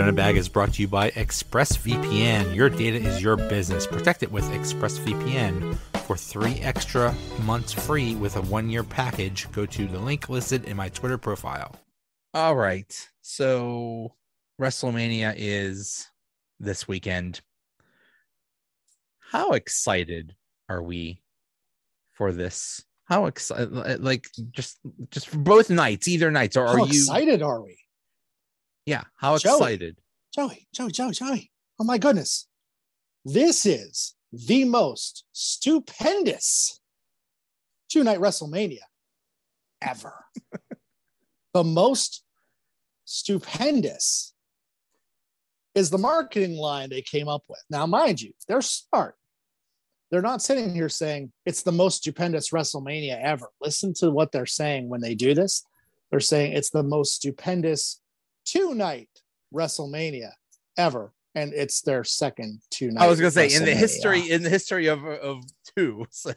Donut Bag is brought to you by ExpressVPN. Your data is your business. Protect it with ExpressVPN. For three extra months free with a one year package, go to the link listed in my Twitter profile. All right. So, WrestleMania is this weekend. How excited are we for this? How excited? Like just just for both nights, either nights, or are How you excited are we? Yeah, how Joey. excited? Joey, Joey, Joey, Joey. Oh my goodness. This is the most stupendous two night WrestleMania ever. the most stupendous is the marketing line they came up with. Now, mind you, they're smart. They're not sitting here saying it's the most stupendous WrestleMania ever. Listen to what they're saying when they do this. They're saying it's the most stupendous two night WrestleMania ever. And it's their second two night. I was gonna say in the history in the history of of two. So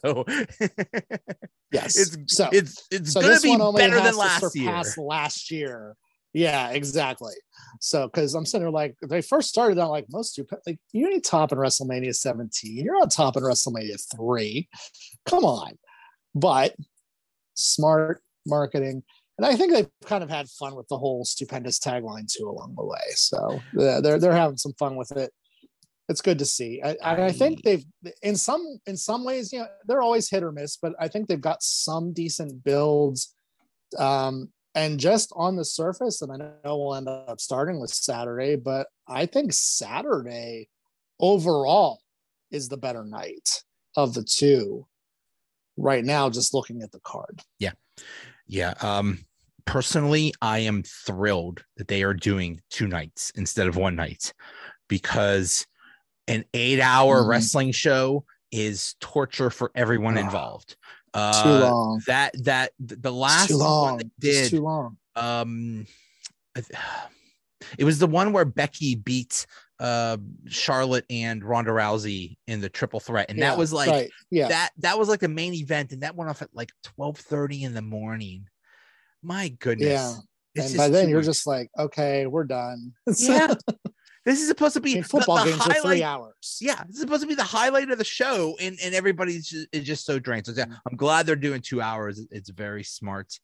Yes. it's so it's it's so gonna be better than last year. last year. Yeah, exactly. So because I'm sitting there like they first started out like most stupid, like you ain't in WrestleMania 17. You're on top in WrestleMania 3. Come on. But smart marketing. And I think they've kind of had fun with the whole stupendous tagline too along the way. So they're they're, having some fun with it. It's good to see. I, I, I think they've in some in some ways, you know, they're always hit or miss, but I think they've got some decent builds. Um, and just on the surface, and I know we'll end up starting with Saturday, but I think Saturday overall is the better night of the two right now, just looking at the card. Yeah. Yeah. Um personally, I am thrilled that they are doing two nights instead of one night because an eight hour Mhm. wrestling show is torture for everyone Ah, involved. too Uh, long. that that the last too one long. they It's did too long. um it was the one where Becky beat uh Charlotte and Ronda Rousey in the triple threat and Yeah, that was like right. yeah. that that was like the main event and that went off at like 12:30 in the morning my goodness Yeah. It's and by then you're much. just like, okay, we're done. yeah this is supposed to I be mean, the- football the games are three hours. yeah this is supposed to be the highlight of the show and and everybody's just, is just so drained so yeah, i'm glad they're doing two hours it's very smart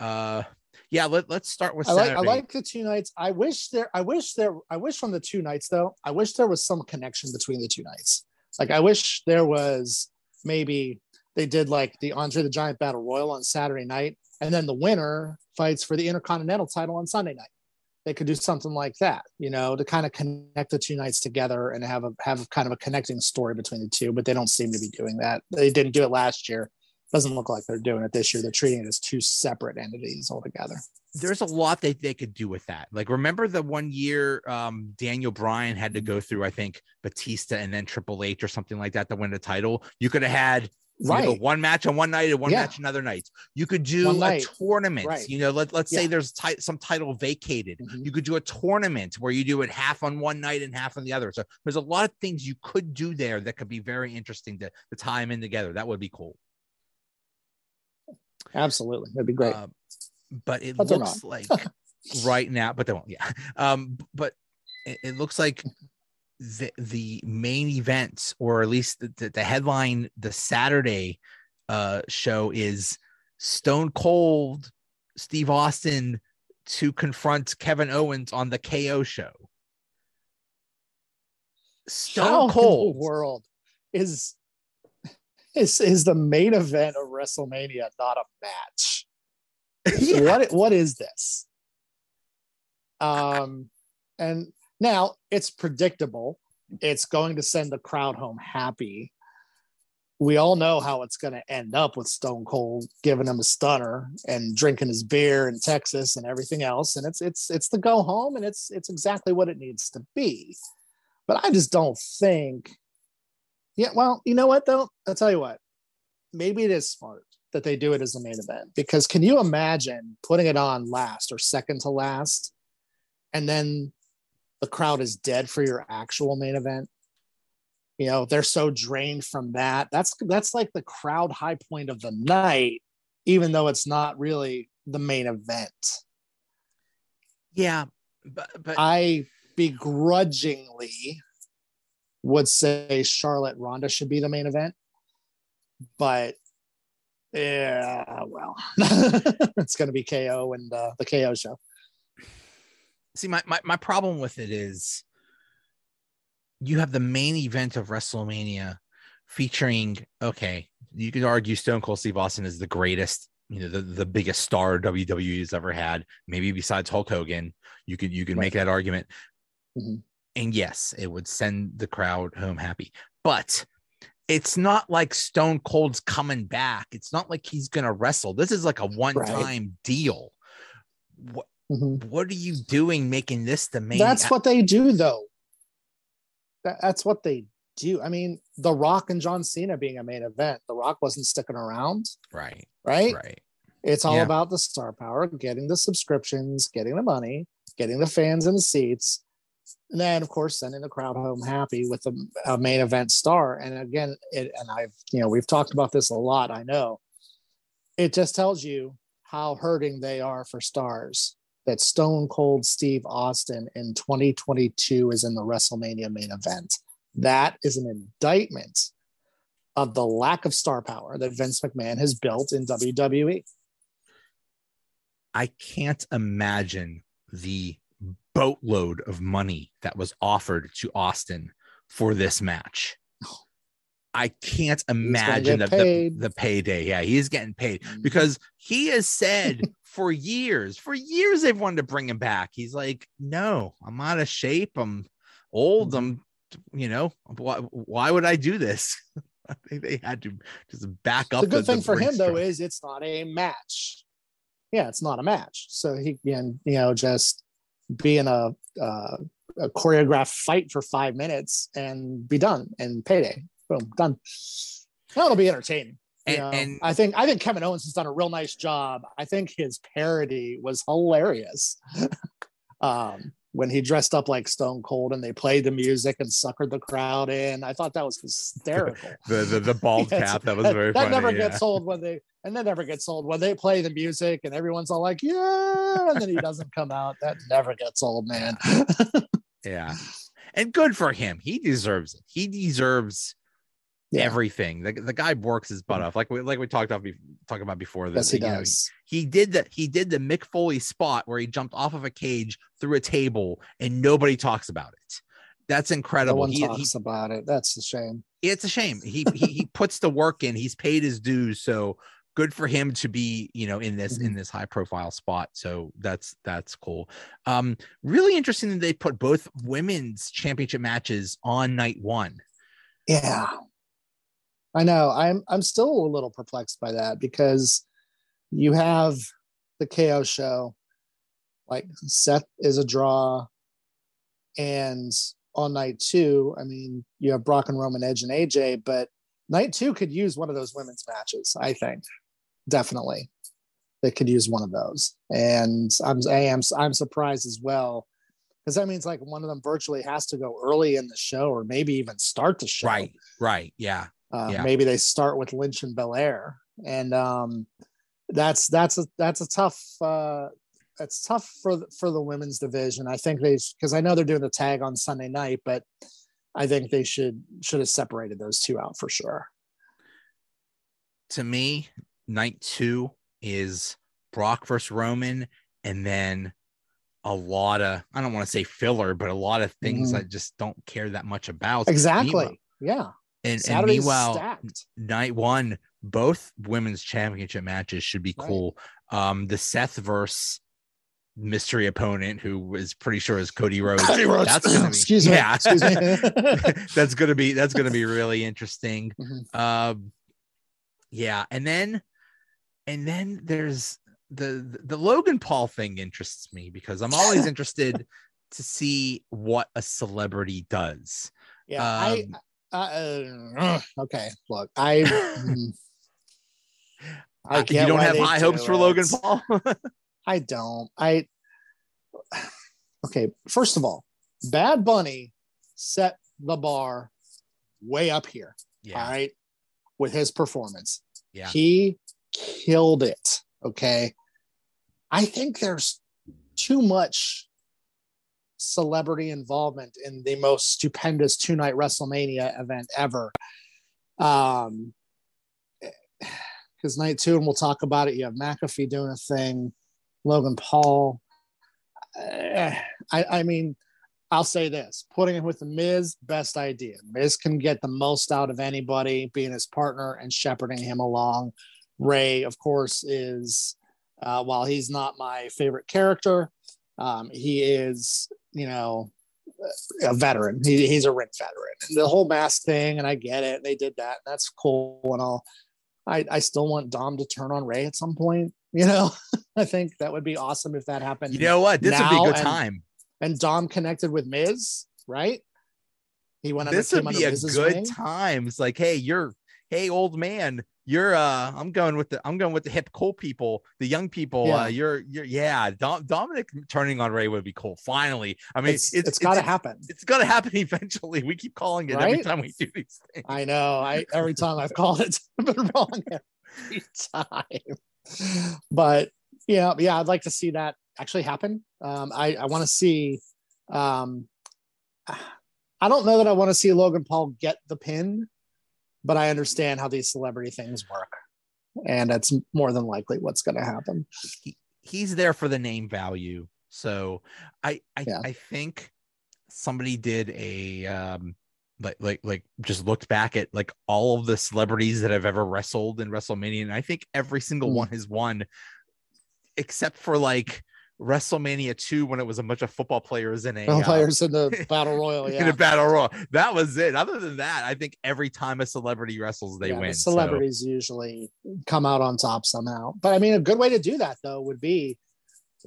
uh yeah let, let's start with I like I like the two nights. I wish there I wish there I wish from the two nights though, I wish there was some connection between the two nights. Like I wish there was maybe they did like the Andre the Giant Battle Royal on Saturday night, and then the winner fights for the Intercontinental title on Sunday night. They could do something like that, you know, to kind of connect the two nights together and have a have kind of a connecting story between the two. But they don't seem to be doing that. They didn't do it last year. Doesn't look like they're doing it this year. They're treating it as two separate entities altogether. there's a lot that they could do with that. Like, remember the one year um, Daniel Bryan had to go through, I think, Batista and then Triple H or something like that to win the title? You could have had Right. one match on one night and one Yeah. match another night. You could do One a night. tournament. Right. You know, let, let's say there's ti- some title vacated. Mhm. You could do a tournament where you do it half on one night and half on the other. So there's a lot of things you could do there that could be very interesting to, to tie them in together. That would be cool. Absolutely. That'd be great. Uh, but it But looks like right now, but they won't. Yeah. Um, but it, it looks like the the main events, or at least the, the, headline, the Saturday uh show is Stone Cold Steve Austin to confront Kevin Owens on the KO show. Stone Cold. world is is is the main event of WrestleMania not a match? Yeah. What what is this? Um, and now it's predictable. It's going to send the crowd home happy. We all know how it's going to end up with Stone Cold giving him a stunner and drinking his beer in Texas and everything else. And it's it's it's the go home, and it's it's exactly what it needs to be. But I just don't think. Yeah, well, you know what though? I'll tell you what. Maybe it is smart that they do it as a main event because can you imagine putting it on last or second to last and then the crowd is dead for your actual main event you know they're so drained from that that's that's like the crowd high point of the night even though it's not really the main event Yeah. But but i begrudgingly would say Charlotte Ronda should be the main event, but yeah, well, it's going to be KO and uh, the KO show. See, my, my my problem with it is you have the main event of WrestleMania featuring okay, you could argue Stone Cold Steve Austin is the greatest, you know, the, the biggest star WWE has ever had, maybe besides Hulk Hogan. You could you could right. make that argument. Mm-hmm. And yes, it would send the crowd home happy. But it's not like Stone Cold's coming back. It's not like he's gonna wrestle. This is like a one-time right. deal. What mm-hmm. what are you doing making this the main? That's what they do, though. That, that's what they do. I mean, The Rock and John Cena being a main event. The Rock wasn't sticking around. Right. Right. Right. It's all yeah. about the star power, getting the subscriptions, getting the money, getting the fans in the seats, and then of course sending the crowd home happy with a, a main event star. And again, it and I've you know we've talked about this a lot. I know it just tells you how hurting they are for stars. That Stone Cold Steve Austin in 2022 is in the WrestleMania main event. That is an indictment of the lack of star power that Vince McMahon has built in WWE. I can't imagine the boatload of money that was offered to Austin for this match. I can't imagine the, the, the, payday. Yeah, he's getting paid mm-hmm. because he has said for years, for years, they've wanted to bring him back. He's like, no, I'm out of shape. I'm old. Mm-hmm. I'm, you know, why, why would I do this? I think they had to just back up. The good thing for him, though, is it's not a match. Yeah, it's not a match. So he can, you know, just be in a, uh, a choreographed fight for five minutes and be done and payday. Boom, done. That'll be entertaining. And, and, I think I think Kevin Owens has done a real nice job. I think his parody was hilarious. um, when he dressed up like Stone Cold and they played the music and suckered the crowd in. I thought that was hysterical. the, the, the bald cap that was very that, funny. That never yeah. gets old when they and that never gets old when they play the music and everyone's all like, yeah, and then he doesn't come out. That never gets old, man. yeah. And good for him. He deserves it. He deserves yeah. everything. The, the guy works his butt off, like we like we talked about talking about before. That yes, he does. Know, he, did that. He did the Mick Foley spot where he jumped off of a cage through a table, and nobody talks about it. That's incredible. No one he, talks he, about it. That's a shame. It's a shame. He, he he puts the work in. He's paid his dues. So good for him to be you know in this mm-hmm. in this high profile spot so that's that's cool um really interesting that they put both women's championship matches on night one yeah I know. I'm I'm still a little perplexed by that because you have the KO show, like Seth is a draw, and on night two, I mean, you have Brock and Roman Edge and AJ, but night two could use one of those women's matches. I think definitely they could use one of those, and I'm I am I'm surprised as well because that means like one of them virtually has to go early in the show or maybe even start the show. Right. Right. Yeah. Uh, yeah. Maybe they start with Lynch and Belair, and um, that's that's a that's a tough uh, that's tough for the, for the women's division. I think they because I know they're doing the tag on Sunday night, but I think they should should have separated those two out for sure. To me, night two is Brock versus Roman, and then a lot of I don't want to say filler, but a lot of things mm-hmm. I just don't care that much about. Exactly. yeah. And, and meanwhile, stacked. night one, both women's championship matches should be cool. Um, the Seth versus mystery opponent who is pretty sure is Cody Rhodes. Cody Rhodes. That's gonna be, excuse me. Yeah. Excuse me. that's gonna be that's gonna be really interesting. Mm-hmm. Um, yeah, and then and then there's the the Logan Paul thing interests me because I'm always interested to see what a celebrity does. Yeah, um, I uh, okay, look, I. Mm, I you don't have high do hopes it. for Logan Paul. I don't. I. Okay, first of all, Bad Bunny set the bar way up here. Yeah. All right, with his performance. Yeah, he killed it. Okay, I think there's too much celebrity involvement in the most stupendous two night WrestleMania event ever. Um, because night two, and we'll talk about it. You have McAfee doing a thing, Logan Paul. Uh, I, I mean, I'll say this: putting him with the Miz, best idea. Miz can get the most out of anybody, being his partner and shepherding him along. Ray, of course, is uh, while he's not my favorite character, um, he is, you know, a veteran. He, he's a ring veteran. And the whole mask thing, and I get it. They did that. That's cool and all. I, I still want Dom to turn on Ray at some point. You know, I think that would be awesome if that happened. You know what? This would be a good and, time. And Dom connected with Miz, right? He went. This would be a good wing. time. It's like, hey, you're, hey, old man, you're. uh I'm going with the, I'm going with the hip cool people, the young people. Yeah. Uh, you're, you're, yeah. Dom, Dominic turning on Ray would be cool. Finally, I mean, It's, it's got to happen. It's gonna happen eventually. We keep calling it every time we do these things. I know. I every time I've called it, I've been wrong every time. But yeah, yeah, I'd like to see that actually happen. Um, I I want to see. Um, I don't know that I want to see Logan Paul get the pin, but I understand how these celebrity things work, and that's more than likely what's going to happen. he, he's there for the name value. So I I, Yeah. I think somebody did a um like like like just looked back at like all of the celebrities that have ever wrestled in WrestleMania, and I think every single Hmm. one has won, except for like WrestleMania two when it was a bunch of football players in a uh, players in the battle royal, Yeah. in a battle royal. That was it. Other than that, I think every time a celebrity wrestles, they Yeah, win. The So, celebrities usually come out on top somehow. But I mean, a good way to do that though would be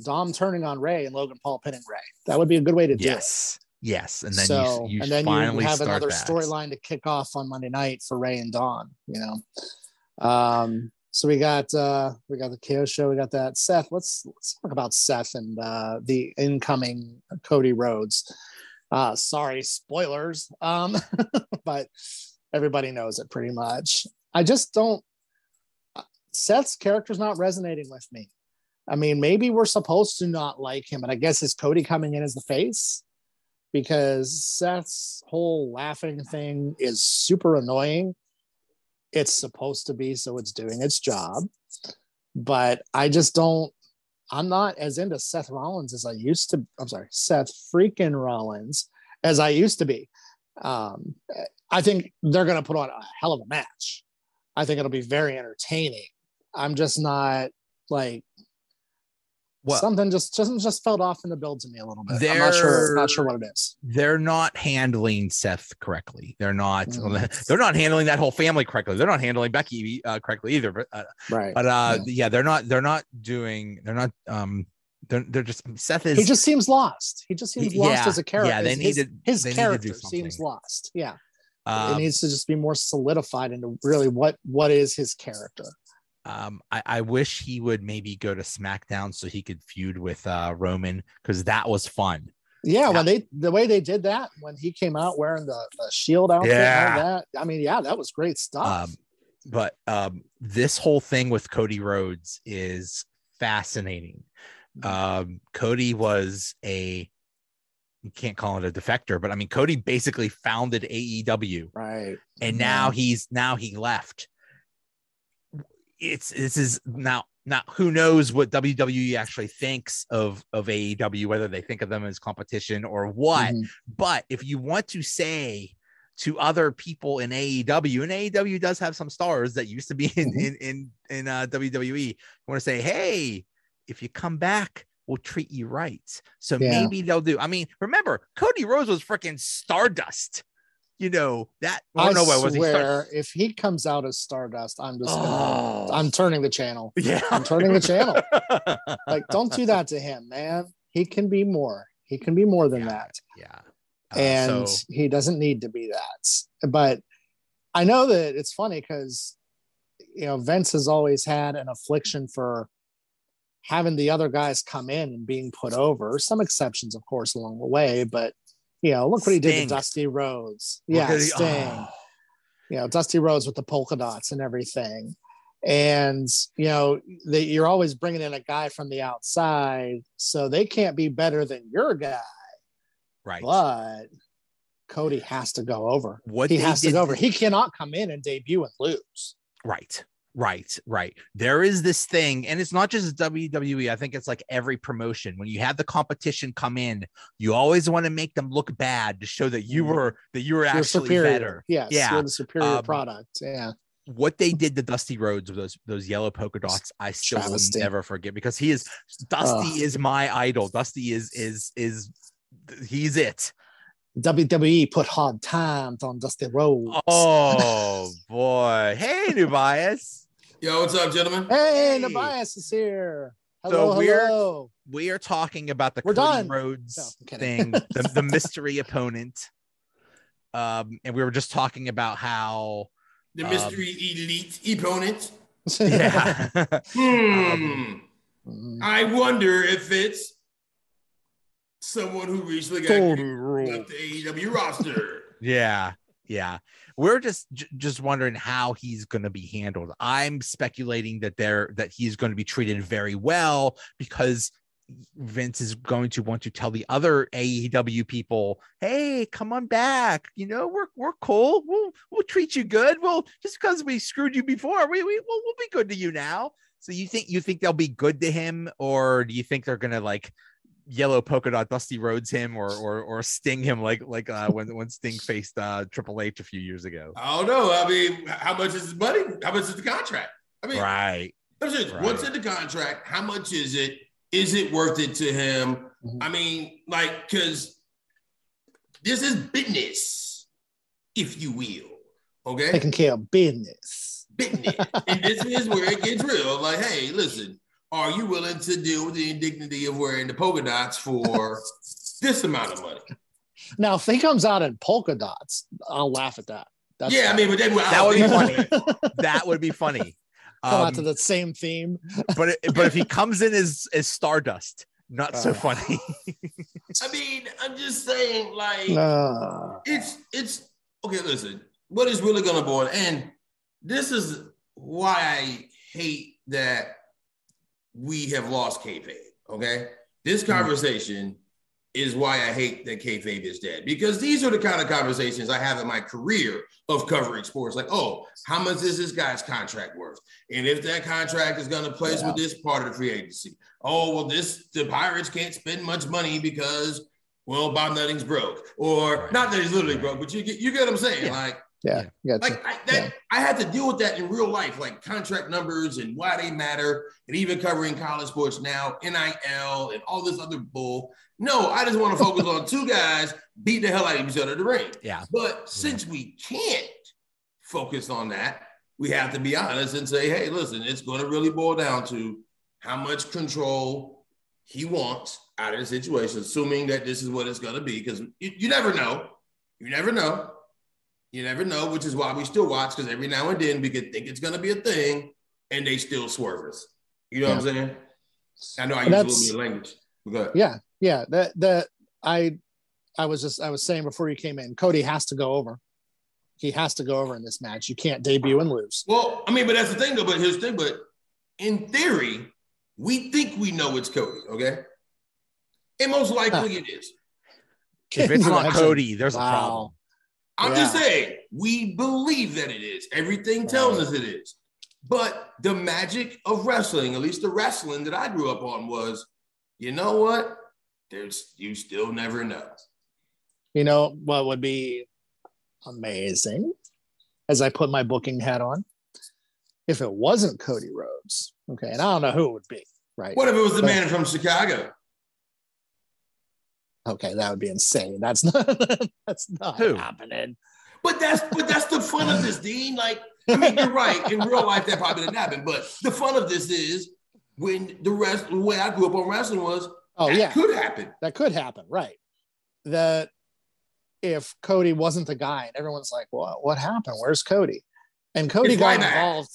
Dom turning on Ray and Logan Paul pinning Ray. That would be a good way to do yes, yes, and then so, you, you and then finally you have start another storyline to kick off on Monday night for Ray and Dom. You know, um, so we got uh, we got the KO show. We got that Seth. Let's let's talk about Seth and uh, the incoming Cody Rhodes. Uh, sorry, spoilers. Um, but everybody knows it pretty much. I just don't. Seth's character's not resonating with me. I mean, maybe we're supposed to not like him, but I guess is Cody coming in as the face because Seth's whole laughing thing is super annoying. It's supposed to be, so it's doing its job. But I just don't. I'm not as into Seth Rollins as I used to. I'm sorry, Seth freaking Rollins as I used to be. Um, I think they're going to put on a hell of a match. I think it'll be very entertaining. I'm just not like Well- something just just just felt off in the build to me a little bit. I'm not sure not sure what it is. they're not handling Seth correctly. They're not. Mm. They're not handling that whole family correctly. They're not handling Becky uh, correctly either. But uh, Right. but uh, yeah. they're not. They're not doing. They're not. Um, they're they're just. Seth is. he just seems lost. He just seems He- lost yeah, as a character. yeah, they his, needed- his they need to do character seems lost. Yeah. it um, needs to just be more solidified into really what what is his character. Um, I, I wish he would maybe go to SmackDown so he could feud with uh, Roman because that was fun. Yeah, Yeah. when they the way they did that when he came out wearing the, the shield outfit Yeah. that. I mean, yeah, that was great stuff. Um, but um, this whole thing with Cody Rhodes is fascinating. Um, Cody was a you can't call it a defector, but I mean Cody basically founded AEW, right. and now he's now he left. It's this is now now who knows what WWE actually thinks of of AEW, whether they think of them as competition or what. Mhm. But if you want to say to other people in AEW, and AEW does have some stars that used to be in Mhm. in in, in uh, WWE, you want to say, hey, if you come back, we'll treat you right. So Yeah. maybe they'll do. I mean, remember, Cody Rhodes was freaking Stardust. You know that. I no, what was he? Star- if he comes out as Stardust, I'm just gonna, Oh, I'm turning the channel. yeah, I'm turning the channel. Like, don't do that to him, man. He can be more. He can be more than Yeah. that. yeah. Uh, and so- he doesn't need to be that. But I know that it's funny because you know Vince has always had an affliction for having the other guys come in and being put over. Some exceptions, of course, along the way, but you know, look what he did to Dusty Rhodes. Yeah, the- Sting. oh. You know, Dusty Rhodes with the polka dots and everything. And you know, they, you're always bringing in a guy from the outside, so they can't be better than your guy right. But Cody has to go over. What he has to go over. He cannot come in and debut and lose. Right. Right, right. There is this thing, and it's not just WWE. I think it's like every promotion. When you have the competition come in, you always want to make them look bad to show that you Mhm. were that you were You're actually superior. better. Yes, Yeah. you're the superior Um, product. Yeah. What they did to Dusty Rhodes with those those yellow polka dots, I still will never forget because he is Dusty Ugh. is my idol. Dusty is is is he's it. WWE put hard times on Dusty Rhodes. Oh boy. Hey, Nubyjas. Yo, what's up, gentlemen? Hey, Hey. Nubyjas is here. So Hello, we're- hello. We are talking about the We're Cody done. Rhodes No, thing, the, the mystery opponent. Um, and we were just talking about how The Um, mystery elite opponent. yeah. Hmm. Mhm. I wonder if it's someone who recently got Cody kicked the AEW roster. Yeah, yeah. We're just j- just wondering how he's going to be handled. I'm speculating that they're that he's going to be treated very well because Vince is going to want to tell the other AEW people, "Hey, come on back. You know, we're we're cool. We'll we'll treat you good. Well, just because we screwed you before, we we we'll, we'll be good to you now." So you think you think they'll be good to him, or do you think they're gonna like yellow polka dot Dusty Rhodes him or or or sting him like like uh when when Sting faced uh Triple H a few years ago. I don't know. I mean, how much is his money? How much is the contract? I mean, Right. I'm serious. Right. what's in the contract? How much is it? Is it worth it to him? Mhm. I mean, like, because this is business, if you will. Okay. Taking care of business. business. and this is where it gets real. Like, hey, listen, are you willing to deal with the indignity of wearing the polka dots for this amount of money? Now, if he comes out in polka dots, I'll laugh at that. That's yeah, I mean, but then That would be funny. That would be funny. come out Um, to the same theme. but it- but if he comes in as as Stardust, not so Uh. funny. I mean, I'm just saying, like, Uh, it's it's okay. Listen, what is really gonna boil, and this is why I hate that we have lost kayfabe. Okay, this Hmm. conversation is why I hate that kayfabe is dead because these are the kind of conversations I have in my career of covering sports. Like, oh, how much is this guy's contract worth? And if that contract is going to place Yeah. with this part of the free agency, oh, well, this the Pirates can't spend much money because well, Bob Nutting's broke, or not that he's literally broke, but you get you get what I'm saying. Yeah. Like, yeah, yeah. like I, that, I had to deal with that in real life, like contract numbers and why they matter, and even covering college sports now, NIL and all this other bull. No, I just want to focus on two guys beating the hell out of each other in the ring. Yeah. But since we can't focus on that, we have to be honest and say, hey, listen, it's going to really boil down to how much control he wants out of the situation, assuming that this is what it's going to be, because you, you never know. You never know. You never know, which is why we still watch, because every now and then we could think it's going to be a thing and they still swerve us. You know what I'm saying? I know I use a That's- little bit of language. But go ahead. yeah, yeah. That that I I was just I was saying before you came in, Cody has to go over. He has to go over in this match. You can't debut and lose. Well, I mean, but that's the thing, though. But here's the thing. But in theory, we think we know it's Cody, okay? And most likely it is. if it's not Cody, there's a problem. I'm Yeah. just saying, we believe that it is. Everything tells us it is. But the magic of wrestling, at least the wrestling that I grew up on, was, you know what? There's you still never know. You know what would be amazing as I put my booking hat on? If it wasn't Cody Rhodes. Okay. And I don't know who it would be, right? What if it was the But- man from Chicago? Okay, that would be insane. That's not that's not Who? happening. But that's but that's the fun of this, Dean. Like, I mean, you're right. In real life, that probably didn't happen. But the fun of this is when the rest the way I grew up on wrestling was Oh that yeah, could happen. that could happen, right? That if Cody wasn't the guy, and everyone's like, "What? What happened? Where's Cody?" And Cody It's got Ryback. involved.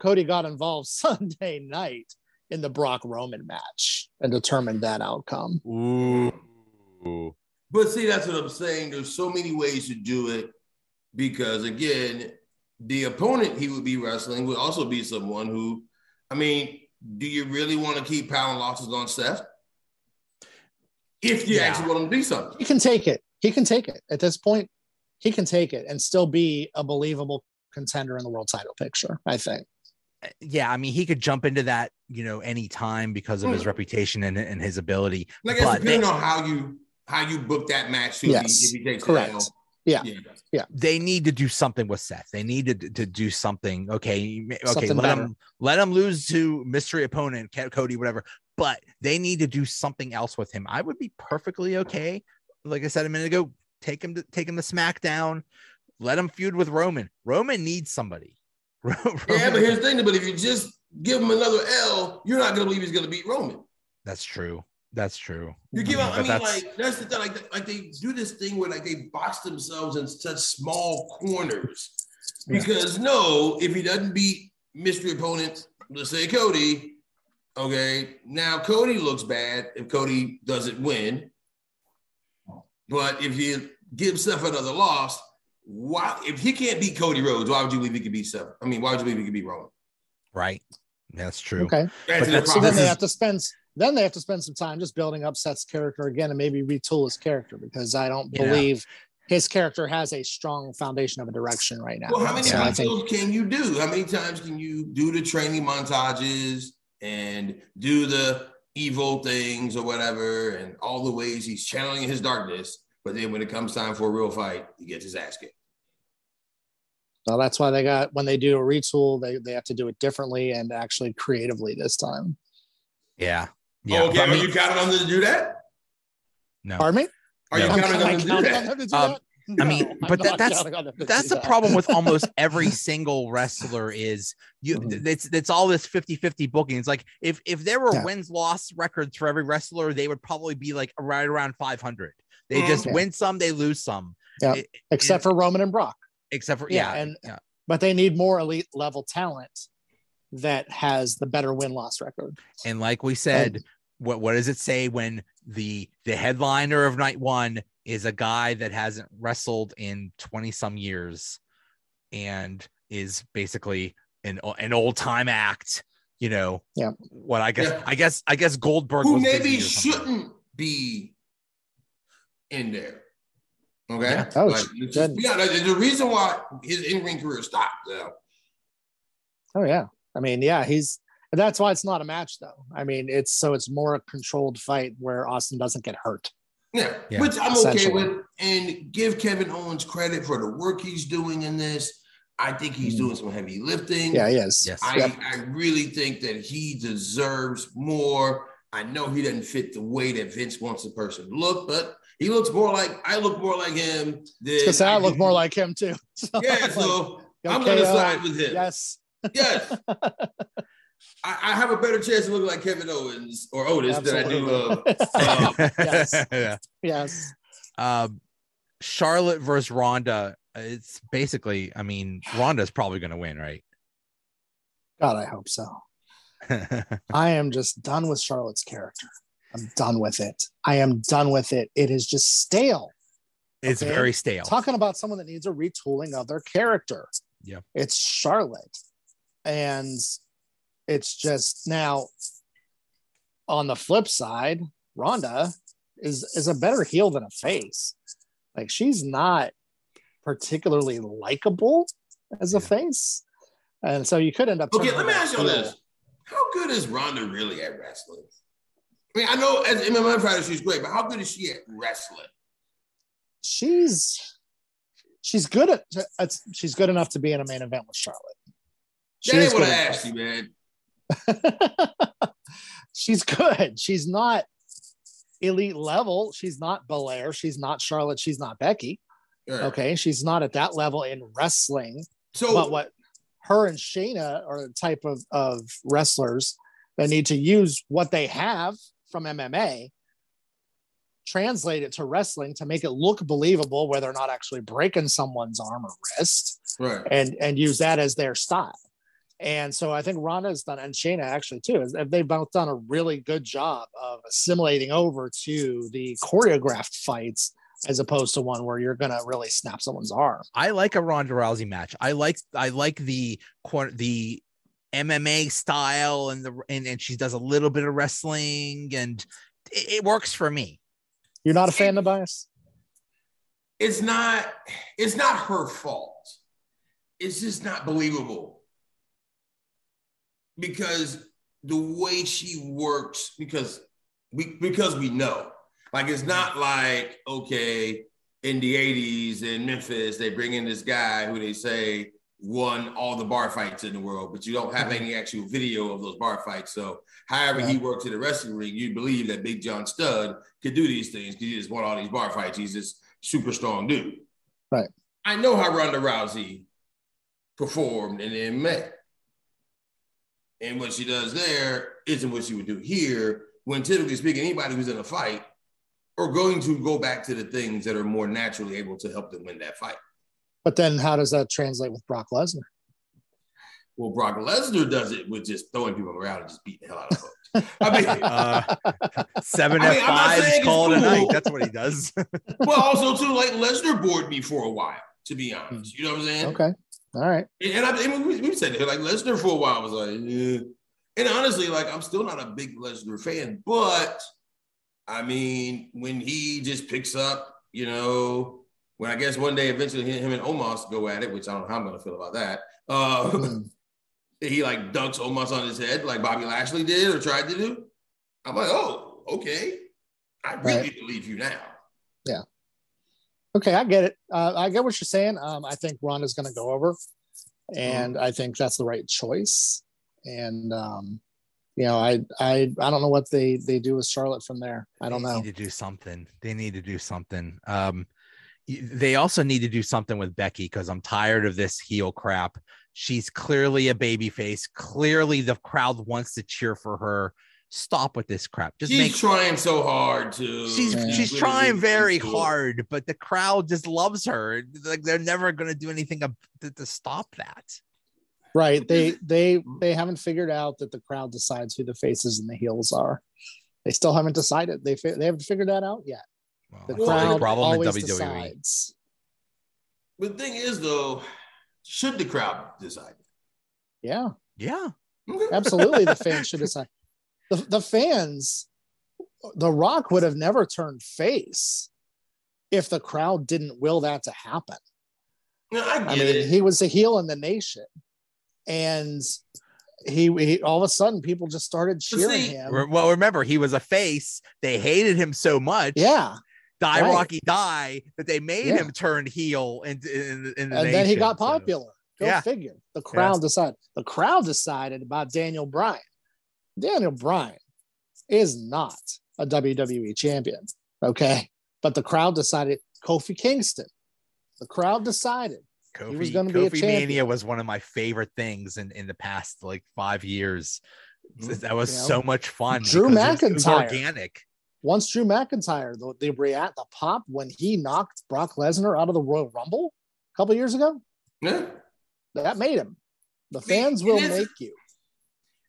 Cody got involved Sunday night in the Brock Roman match and determined that outcome. Ooh. But see, that's what I'm saying. There's so many ways to do it because, again, the opponent he would be wrestling would also be someone who, I mean, do you really want to keep piling losses on Seth? If you Yeah. actually want him to do something. He can take it. He can take it. At this point, he can take it and still be a believable contender in the world title picture. I think. Yeah, I mean, he could jump into that, you know, anytime because of his Mm. reputation and, and his ability. Like But depending they- on how you how you book that match too. Yes, if he takes correct. The L. Yeah. yeah. They need to do something with Seth. They needed to, to do something. Okay, okay, Something let better. him let him lose to mystery opponent Cody, whatever. But they need to do something else with him. I would be perfectly okay. Like I said a minute ago, take him to take him to SmackDown. Let him feud with Roman. Roman needs somebody. Ro- Yeah, but here's the thing. But if you just give him another L, you're not gonna believe he's gonna beat Roman. that's true. That's true. You give up. I mean, that's- like that's the thing. Like, like they do this thing where like they box themselves in such small corners. Yeah. Because no, if he doesn't beat mystery opponents, let's say Cody, okay, now Cody looks bad if Cody doesn't win. But if you give Seth another loss, why if he can't beat Cody Rhodes, why would you believe he could beat Seth? I mean, why would you believe he could beat Roman? right. That's true. Okay. That's But the that's- So then problem. they is- have to spend then they have to spend some time just building up Seth's character again and maybe retool his character because I don't Yeah. believe his character has a strong foundation of a direction right now. Well, how many So I think times can you do? How many times can you do the training montages and do the evil things or whatever, and all the ways he's channeling his darkness? But then when it comes time for a real fight, he gets his ass kicked. so that's why they got when they do a retool, they, they have to do it differently and actually creatively this time. Yeah. Yeah. okay, but I are mean, you counting on them to do that? no. Pardon me? Are you No. I'm counting on them to do that? to do Um, that? I mean, I'm but that- that's- counting on them to that's the that. problem with almost every single wrestler is you Mhm. it's it's all this 50-50 booking it's like if if there were Yeah. wins loss records for every wrestler they would probably be like right around 500 they Mhm. just Yeah. win some they lose some Yeah. It- except for Roman and Brock. except for Yeah, yeah, and- yeah. But they need more elite level talent that has the better win loss record. and like we said what what does it say when the the headliner of night one is a guy that hasn't wrestled in 20 some years and is basically an an old time act you know Yeah. what i guess Yeah. i guess i guess goldberg Who was maybe shouldn't be in there. Okay. Yeah. Oh, Like, just- good. yeah, there's a reason why his in-ring career stopped. Now. Oh yeah. I mean, yeah, he's and that's why it's not a match though. I mean, it's so it's more a controlled fight where Austin doesn't get hurt. Yeah, Yeah. which I'm okay with. And give Kevin Owens credit for the work he's doing in this. I think he's Mhm. doing some heavy lifting. Yeah, he is. Yes. I, Yep. I really think that he deserves more. I know he doesn't fit the way that Vince wants a person to look, but he looks more like I look more like him. Because I look more like him too. So, Yeah, like, so I'm okay, gonna side with him. Yes. Yes. I, I have a better chance of looking like Kevin Owens or Otis than I do of Absolutely. uh, yes. yeah. Yes. Um, Charlotte versus Ronda. It's basically, I mean, Ronda's probably going to win, right? God, I hope so. I am just done with Charlotte's character. I'm done with it. I am done with it. It is just stale. it's Okay. very stale. Talking about someone that needs a retooling of their character. Yeah. It's Charlotte. And it's just now on the flip side, Rhonda is is a better heel than a face. Like she's not particularly likable as a Yeah. face. And so you could end up Okay, let me ask you this. How good is Ronda really at wrestling? I mean, I know as MMA fighter, she's great, but how good is she at wrestling? she's she's good at she's good enough to be in a main event with Charlotte. She That ain't what I asked you, man. she's good. She's not elite level. She's not Belair. She's not Charlotte. She's not Becky. Right. Okay. She's not at that level in wrestling. So But what her and Shayna are the type of, of wrestlers that need to use what they have from MMA, translate it to wrestling to make it look believable where they're not actually breaking someone's arm or wrist right. and and use that as their style. And so I think Ronda's done, and Shayna actually too, is they've both done a really good job of assimilating over to the choreographed fights as opposed to one where you're gonna really snap someone's arm. I like a Ronda Rousey match. I like I like the the MMA style and the and, and she does a little bit of wrestling and it, it works for me. You're not a fan Nubyjas? It's not. It's not her fault. It's just not believable because the way she works. Because we because we know. Like it's not like okay in the 80s in Memphis, they bring in this guy who they say won all the bar fights in the world, but you don't have mm-hmm. any actual video of those bar fights. So, however, he works in the wrestling ring, you believe that Big John Studd could do these things because he just won all these bar fights. He's this super strong dude. Right. I know how Ronda Rousey performed in MMA. And what she does there isn't what she would do here. When typically speaking, anybody who's in a fight are going to go back to the things that are more naturally able to help them win that fight. But then how does that translate with Brock Lesnar? Well, Brock Lesnar does it with just throwing people around and just beating the hell out of folks. I mean, Uh, seven I mean, F I'm not fives, saying call it a night. cool. That's what he does. well, also too, like Lesnar bored me for a while, to be honest. You know what I'm saying? Okay. All right. And, I, and we, we said it like Lesnar for a while was like, yeah. and honestly, like I'm still not a big Lesnar fan, but I mean, when he just picks up, you know, when I guess one day eventually him and Omos go at it, which I don't know how I'm gonna feel about that. Uh, Hmm. he like dunks Omos on his head like Bobby Lashley did or tried to do. I'm like, oh, okay. I really Right. believe you now. Okay, I get it. Uh, I get what you're saying. Um, I think Ronda's going to go over, and I think that's the right choice. And um, you know, I I I don't know what they they do with Charlotte from there. I don't they know. Need to do something. They need to do something. Um, they also need to do something with Becky because I'm tired of this heel crap. She's clearly a baby face. Clearly, the crowd wants to cheer for her. Stop with this crap. Just She's make. trying so hard to. She's Yeah. she's really trying very into it. hard, but the crowd just loves her. Like they're never going to do anything to, to stop that. Right? They they they haven't figured out that the crowd decides who the faces and the heels are. They still haven't decided. They fi- they haven't figured that out yet. Well, The that's a crowd problem in always WWE. decides. But the thing is, though, should the crowd decide? Yeah. Yeah, Absolutely, the fans should decide. The, the fans, The Rock would have never turned face if the crowd didn't will that to happen. No, I get I mean, it. he was a heel in the nation, and he, he all of a sudden people just started cheering see, him. Well, remember he was a face. They hated him so much. Yeah, die right. Rocky die that they made Yeah. him turn heel in, in, in the and then he nation, got so- popular. Go Yeah. figure. The crowd decided. The crowd decided about Daniel Bryan. Daniel Bryan is not a WWE champion. Okay. But the crowd decided Kofi Kingston. The crowd decided. Kofi, He was gonna be a Kofi champion. Mania was one of my favorite things in, in the past like five years. Mhm. That was You know, so much fun. Drew because it was- it was McIntyre. organic. Once Drew McIntyre, the, the react, the pop when he knocked Brock Lesnar out of the Royal Rumble a couple years ago, Yeah. that made him. The fans it will is- make you.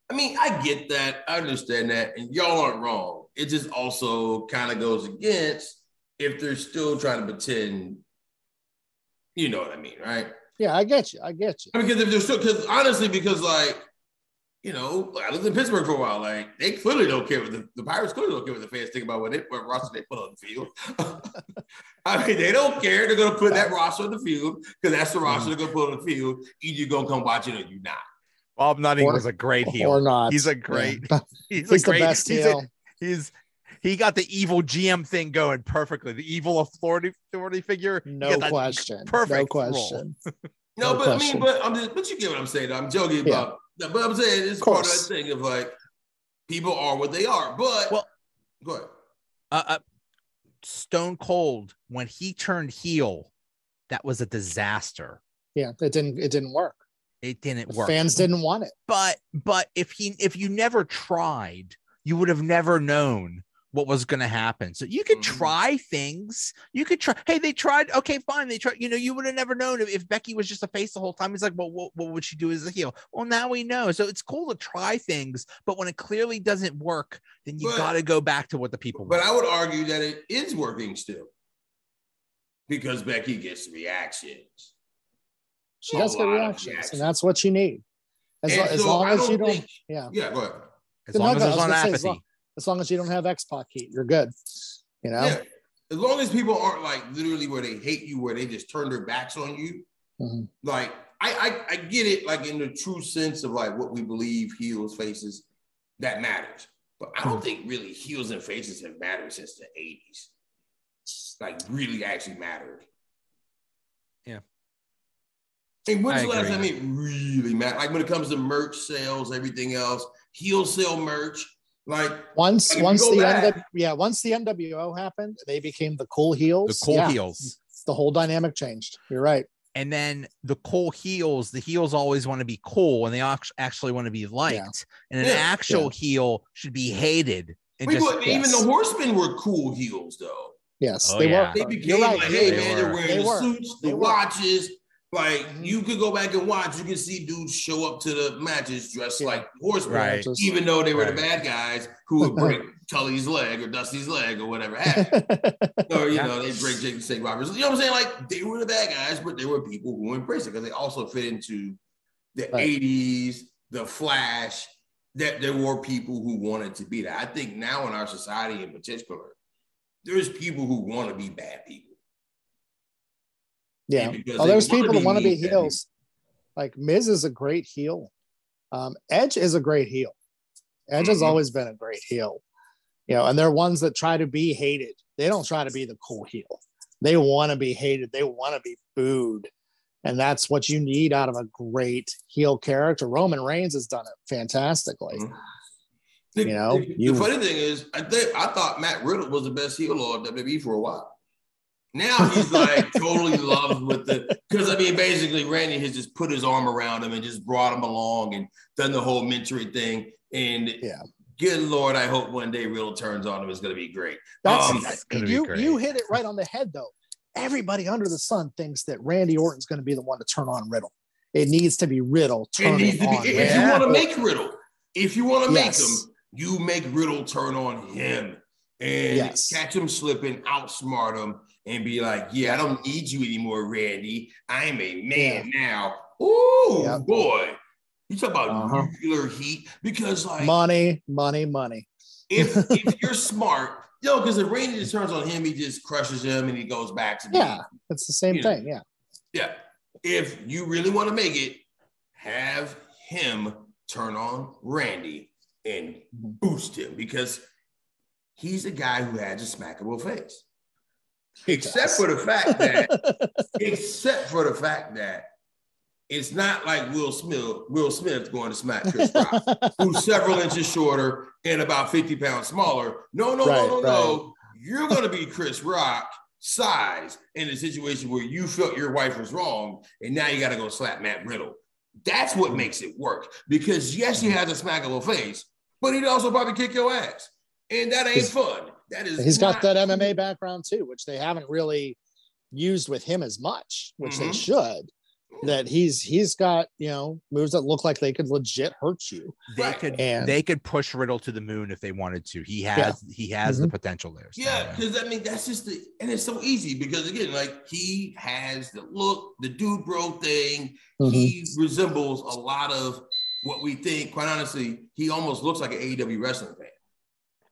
I mean, I get that. I understand that. And y'all aren't wrong. It just also kind of goes against if they're still trying to pretend, you know what I mean, right? Yeah, I get you. I get you. I mean, because if they're still, because honestly, because like, you know, I lived in Pittsburgh for a while. Like, they clearly don't care what the, the Pirates clearly don't care what the fans think about what, they, what roster they put on the field. I mean, they don't care. They're going to put that roster on the field because that's the roster mm-hmm. they're going to put on the field. Either you're going to come watch it or you're not. Bob Nutting Or- was a great heel. Or not. He's a Yeah. great. He's, He's a the great. best he's, heel. a, he's he got the evil GM thing going perfectly. The evil authority authority figure. No question. perfect no role. question. No, No but I mean, but I'm just, but you get what I'm saying. I'm joking Yeah. about, but I'm saying it's Of part of course. that thing of like people are what they are. But Well- go ahead. uh, uh, Stone Cold when he turned heel, that was a disaster. Yeah, it didn't. It didn't work. It didn't The work. fans didn't want it. but but if he if you never tried, you would have never known what was going to happen. So you could Mhm. try things. You could try. Hey, they tried. Okay, fine. They tried. You know, you would have never known if, if Becky was just a face the whole time. He's like, well, what, what would she do as a heel? Well, now we know. So it's cool to try things, but when it clearly doesn't work, then you got to go back to what the people. But want. I would argue that it is working still because Becky gets reactions. She A does get reactions, reactions. and that's what you need. As, And lo- as long I as you don't, think- yeah, yeah, go ahead. as no, long as no, I there's was on gonna say, as long- as long as you don't have X Pac heat, you're good. You know, Yeah. as long as people aren't like literally where they hate you, where they just turn their backs on you, Mhm. like I, I I get it, like in the true sense of like what we believe heels faces, that matters. But I don't think really heels and faces have mattered since the 80s. Like really actually mattered. Yeah. And when's I the last agree. time it really mattered? Like when it comes to merch sales, everything else, heel sell merch, like Once once the back- NW, yeah once the NWO happened, they became the cool heels. The cool yeah, heels. The whole dynamic changed. You're right. And then the cool heels, the heels always want to be cool and they actually want to be liked. And an Yeah. actual heel should be hated. And wait, just, but even yes. the horsemen were cool heels though. Yes, Oh, they yeah. were. They You're became right. like, hey They man, they're wearing They the were. suits, They the were. watches. Like you could go back and watch, you can see dudes show up to the matches dressed Yeah. like horsemen, Right. Even though they were the bad guys who would break Tully's leg or Dusty's leg or whatever happened. or you Yeah. know, they break Jake St. Roberts. You know what I'm saying? Like they were the bad guys, but there were people who embraced it because they also fit into the Right. 80s, the Flash. That there were people who wanted to be that. I think now in our society in particular, there's people who want to be bad people. Yeah. Because Oh, there's people that want to be heels. Like Miz is a great heel. Um, Edge is a great heel. Edge has Mhm. always been a great heel. You know, and they're ones that try to be hated. They don't try to be the cool heel. They want to be hated. They want to be booed. And that's what you need out of a great heel character. Roman Reigns has done it fantastically. Mhm. The, You know, the, you- the funny thing is, I think I thought Matt Riddle was the best heel on WWE for a while. Now he's like totally loved with the because I mean basically Randy has just put his arm around him and just brought him along and done the whole mentoring thing. And Yeah. good lord, I hope one day Riddle turns on him. It's gonna be great. That's Um, It's gonna be you. great. You hit it right on the head, though. Everybody under the sun thinks that Randy Orton's going to be the one to turn on Riddle. It needs to be Riddle It needs to on. be if Randy. you want to make Riddle, if you want to make Yes. him, you make Riddle turn on him and Yes. catch him slipping, outsmart him, and be like, "Yeah, I don't need you anymore, Randy. I'm a man now." Ooh, Yep. boy, you talk about Uh-huh. nuclear heat because, like, money, money, money. if if you're smart, yo, because if Randy just turns on him, he just crushes him and he goes back to Yeah, it's the same Yeah. thing. Yeah, Yeah. If you really want to make it, have him turn on Randy and Mhm. boost him because he's a guy who has a smackable face. Except for the fact that, except for the fact that it's not like Will Smith, Will Smith going to smack Chris Rock, who's several inches shorter and about 50 pounds smaller. No, no, Right, no, no, no. You're going to be Chris Rock size in a situation where you felt your wife was wrong and now you got to go slap Matt Riddle. That's what makes it work because yes, he has a smackable face, but he'd also probably kick your ass. And that ain't fun. That is He's got that MMA background too, which they haven't really used with him as much, which they Mhm. should. That he's he's got you know moves that look like they could legit hurt you. they Right. could And- they could push Riddle to the moon if they wanted to. He has he has the Mm-hmm. potential there. So, Yeah, because I mean that's just the and it's so easy because again, like he has the look, the dude bro thing. Mhm. He resembles a lot of what we think. Quite honestly, he almost looks like an AEW wrestling fan.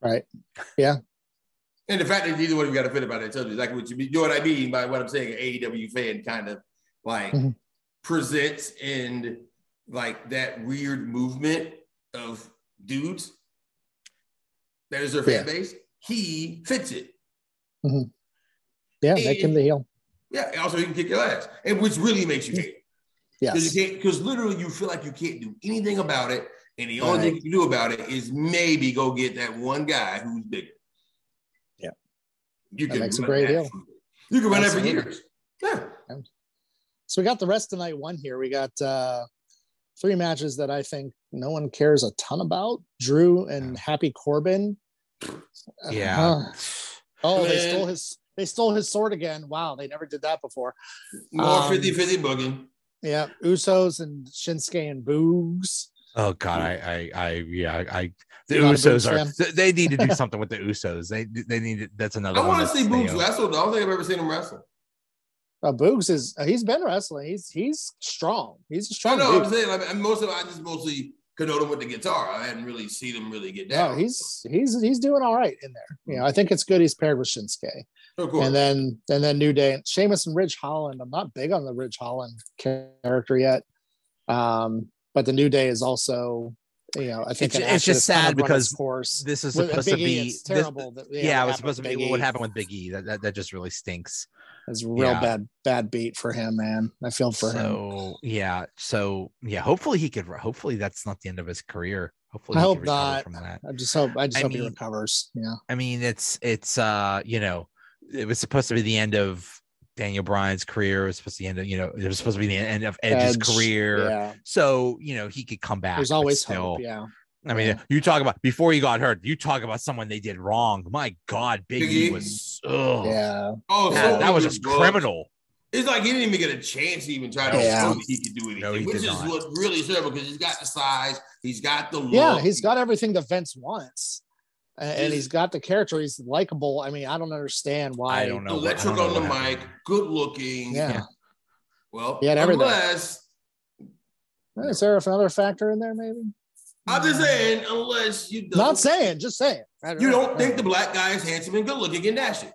Right. Yeah. And the fact that neither one of you got to fit about it tells you exactly what you mean. You know what I mean by what I'm saying. An AEW fan kind of like Mhm. presents and like that weird movement of dudes. That is their fan Yeah. base. He fits it. Yeah, make him the heel. Yeah, also he can kick your ass, and which really makes you hate it because Yes. you can't because literally you feel like you can't do anything about it, and the only thing you can do about it is maybe go get that one guy who's bigger. You That can makes a great deal. You can run that for Absolutely. years. Yeah, So we got the rest of night one here. We got uh three matches that I think no one cares a ton about. Drew and Happy Corbin. Yeah. Uh, oh, they stole his they stole his sword again. Wow, they never did that before. more Um, 50 50 booking. Yeah, Usos and Shinsuke and Boogs. Oh God, I, I, I, yeah, I. The You're Usos are. Fan? They need to do something with the Usos. They, they need. to- That's another. I want to see Boots stale. wrestle. though. I don't think I've ever seen him wrestle. Uh, Boogs is uh, he's been wrestling. He's he's strong. He's a I strong know. I'm saying like, and most of I just mostly Kenoda with the guitar. I hadn't really seen him really get down. No, he's he's he's doing all right in there. You know, I think it's good he's paired with Shinsuke. of course. And then and then New Day and Sheamus and Ridge Holland. I'm not big on the Ridge Holland character yet. Um, but the New Day is also, you know, I think It's- it's just sad of because course. This is supposed to Big E, be it's this- terrible. that- yeah, it was supposed to be Big what E. happened with Big E. That that, that just really stinks. It's a real Yeah. bad bad beat for him, man. I feel for him. so yeah, so yeah, hopefully he could. Hopefully that's not the end of his career. Hopefully I hope not. from that. I just hope I just I hope he recovers. Yeah. I mean, it's it's uh you know, it was supposed to be the end of Daniel Bryan's career. It was supposed to be the end of you know, it was supposed to be the end of Edge's Edge, career. Yeah. So you know, he could come back. There's always still, hope. Yeah. I mean, Yeah. you talk about before he got hurt. You talk about someone they did wrong. My God, Big, Big E E? was oh, Yeah. oh, man, so that was many just books. criminal. It's like he didn't even get a chance to even try to Yeah. show he could do anything, No, he which is not. what really terrible because he's got the size, he's got the look. Yeah. He's got everything that Vince wants. A- And, He's- he's got the character. He's likable. I mean, I don't understand why. I don't know. electric don't know on the mic, happened. good looking. Yeah. Yeah. Well, He had everything. unless Is there another factor in there? Maybe. I'm just saying, unless you don't, Not saying. Just saying. Right, you right, don't right. think the black guy is handsome and good looking and dashing.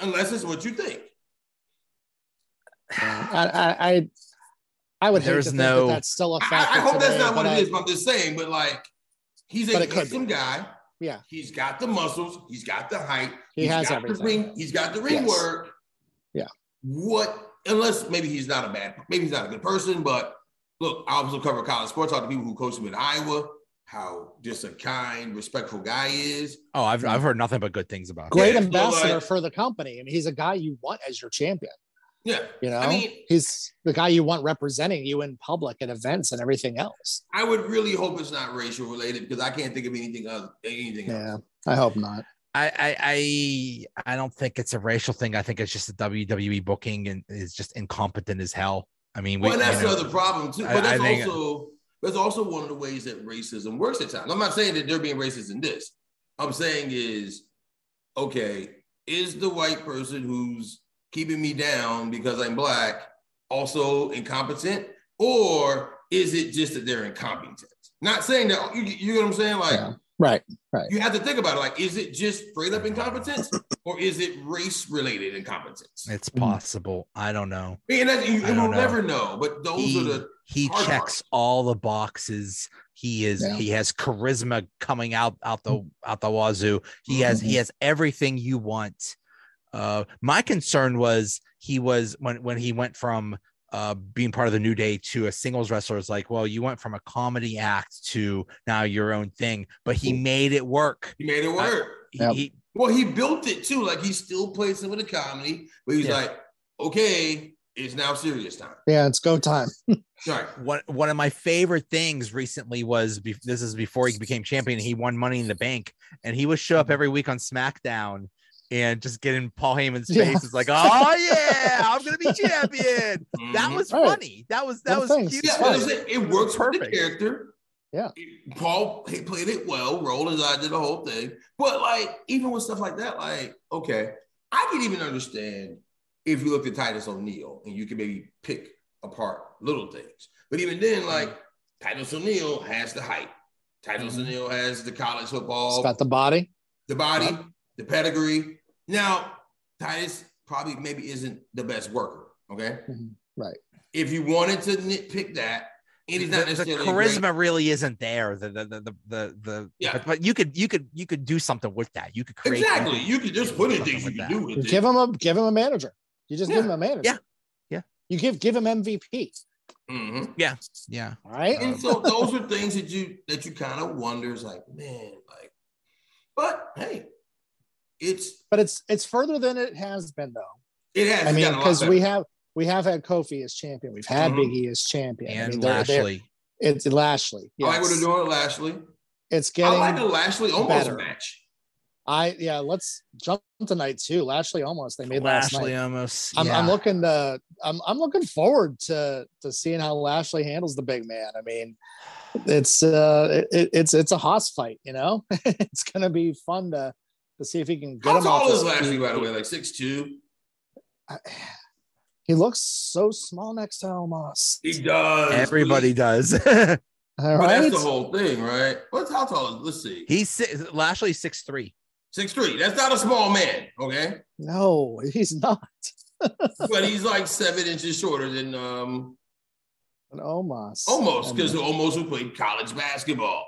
Unless it's what you think. I, I, I, I would hate There's to think no- that that's still a I, factor. I hope that's today, not what but it I- is, but I'm just saying, but like he's a But it could handsome guy. Yeah. He's got the muscles, he's got the height, He he's has got everything. the ring, he's got the ring Yes. work. Yeah. What unless maybe he's not a bad, maybe he's not a good person, but look, I also cover college sports, talk to people who coach him in Iowa, how just a kind, respectful guy is. Oh, I've I've heard nothing but good things about him. Great Yeah, so, ambassador like- for the company. I mean, he's a guy you want as your champion. Yeah. You know, I mean, he's the guy you want representing you in public at events and everything else. I would really hope it's not racial related because I can't think of anything other anything Yeah, else. I hope not. I, I I I don't think it's a racial thing. I think it's just the WWE booking and is just incompetent as hell. I mean, Well, and that's you know, the other problem too. But that's I think- also that's also one of the ways that racism works at times. I'm not saying that they're being racist in this. I'm saying is, okay, is the white person who's keeping me down because I'm black also incompetent, or is it just that they're incompetent? Not saying that you, you know what I'm saying. Like Yeah. Right. you have to think about it. Like, is it just straight up incompetence, or is it race related incompetence? it's possible. I don't know. And that, you, I and don't we'll never know. But those He, are the he checks parts. all the boxes. He is Yeah. he has charisma coming out out the mm. out the wazoo. He mm-hmm. has he has everything you want. Uh my concern was he was when when he went from uh being part of the new day to a singles wrestler it's like well you went from a comedy act to now your own thing but he made it work he made it work. he, Yep. he- Well, he built it too. Like he still plays some of the comedy, but he's Yeah. like, okay, it's now serious time. Yeah, it's go time. Sorry. one one of my favorite things recently was be, this is before he became champion. He won Money in the Bank, and he would show up every week on SmackDown and just get in Paul Heyman's face. Yeah. It's like, oh yeah, I'm gonna be champion. That Mhm. was Right. funny. That was that What was things? cute. yeah, as but it, works with the character. Yeah. Paul he played it well, rolled his eye, did the whole thing. But like, even with stuff like that, like, okay, I can even understand if you look at Titus O'Neil and you can maybe pick apart little things. But even then, like Titus O'Neil has the height. Titus Mhm. O'Neil has the college It's football, got the body. the body, Yep. The pedigree. Now, Titus probably maybe isn't the best worker. Okay. Mhm. Right. If you wanted to nitpick that, and he's the, not the charisma great- really isn't there. The the the the the, the Yeah. but, but you could you could you could do something with that. You could create Exactly. You could just put of something things you with can that. do with You it. give him a give him a manager. You just Yeah. give him a manager. Yeah. Yeah. You give give him MVP. Mhm. Yeah. All right. And so those are things that you that you kind of wonder is like, man, like, but hey, it's But it's it's further than it has been though. it has I mean, gotten a lot because we have we have had Kofi as champion. We've had Mhm. Big E as champion. I And mean, they're- they're- Lashley. It's Lashley. I like what yes. they're doing with Lashley. It's getting. I getting like the Lashley Omos better. match. I yeah, let's jump tonight too. Lashley Omos they made last Lashley night. almost. I'm. I'm looking to I'm I'm looking forward to to seeing how Lashley handles the big man. I mean, it's uh it, it's it's a hoss fight, you know. it's gonna be fun to to see if he can get How him off tall his is Lashley, by the way? Like six two. He looks so small next to Omos. He does. Everybody does. All But right. that's the whole thing, right? What's how tall is? Let's see, He's si- Lashley's six three. six three. That's not a small man, okay? No, he's not. but he's like seven inches shorter than um An Omos. almost And because Omos who played college basketball.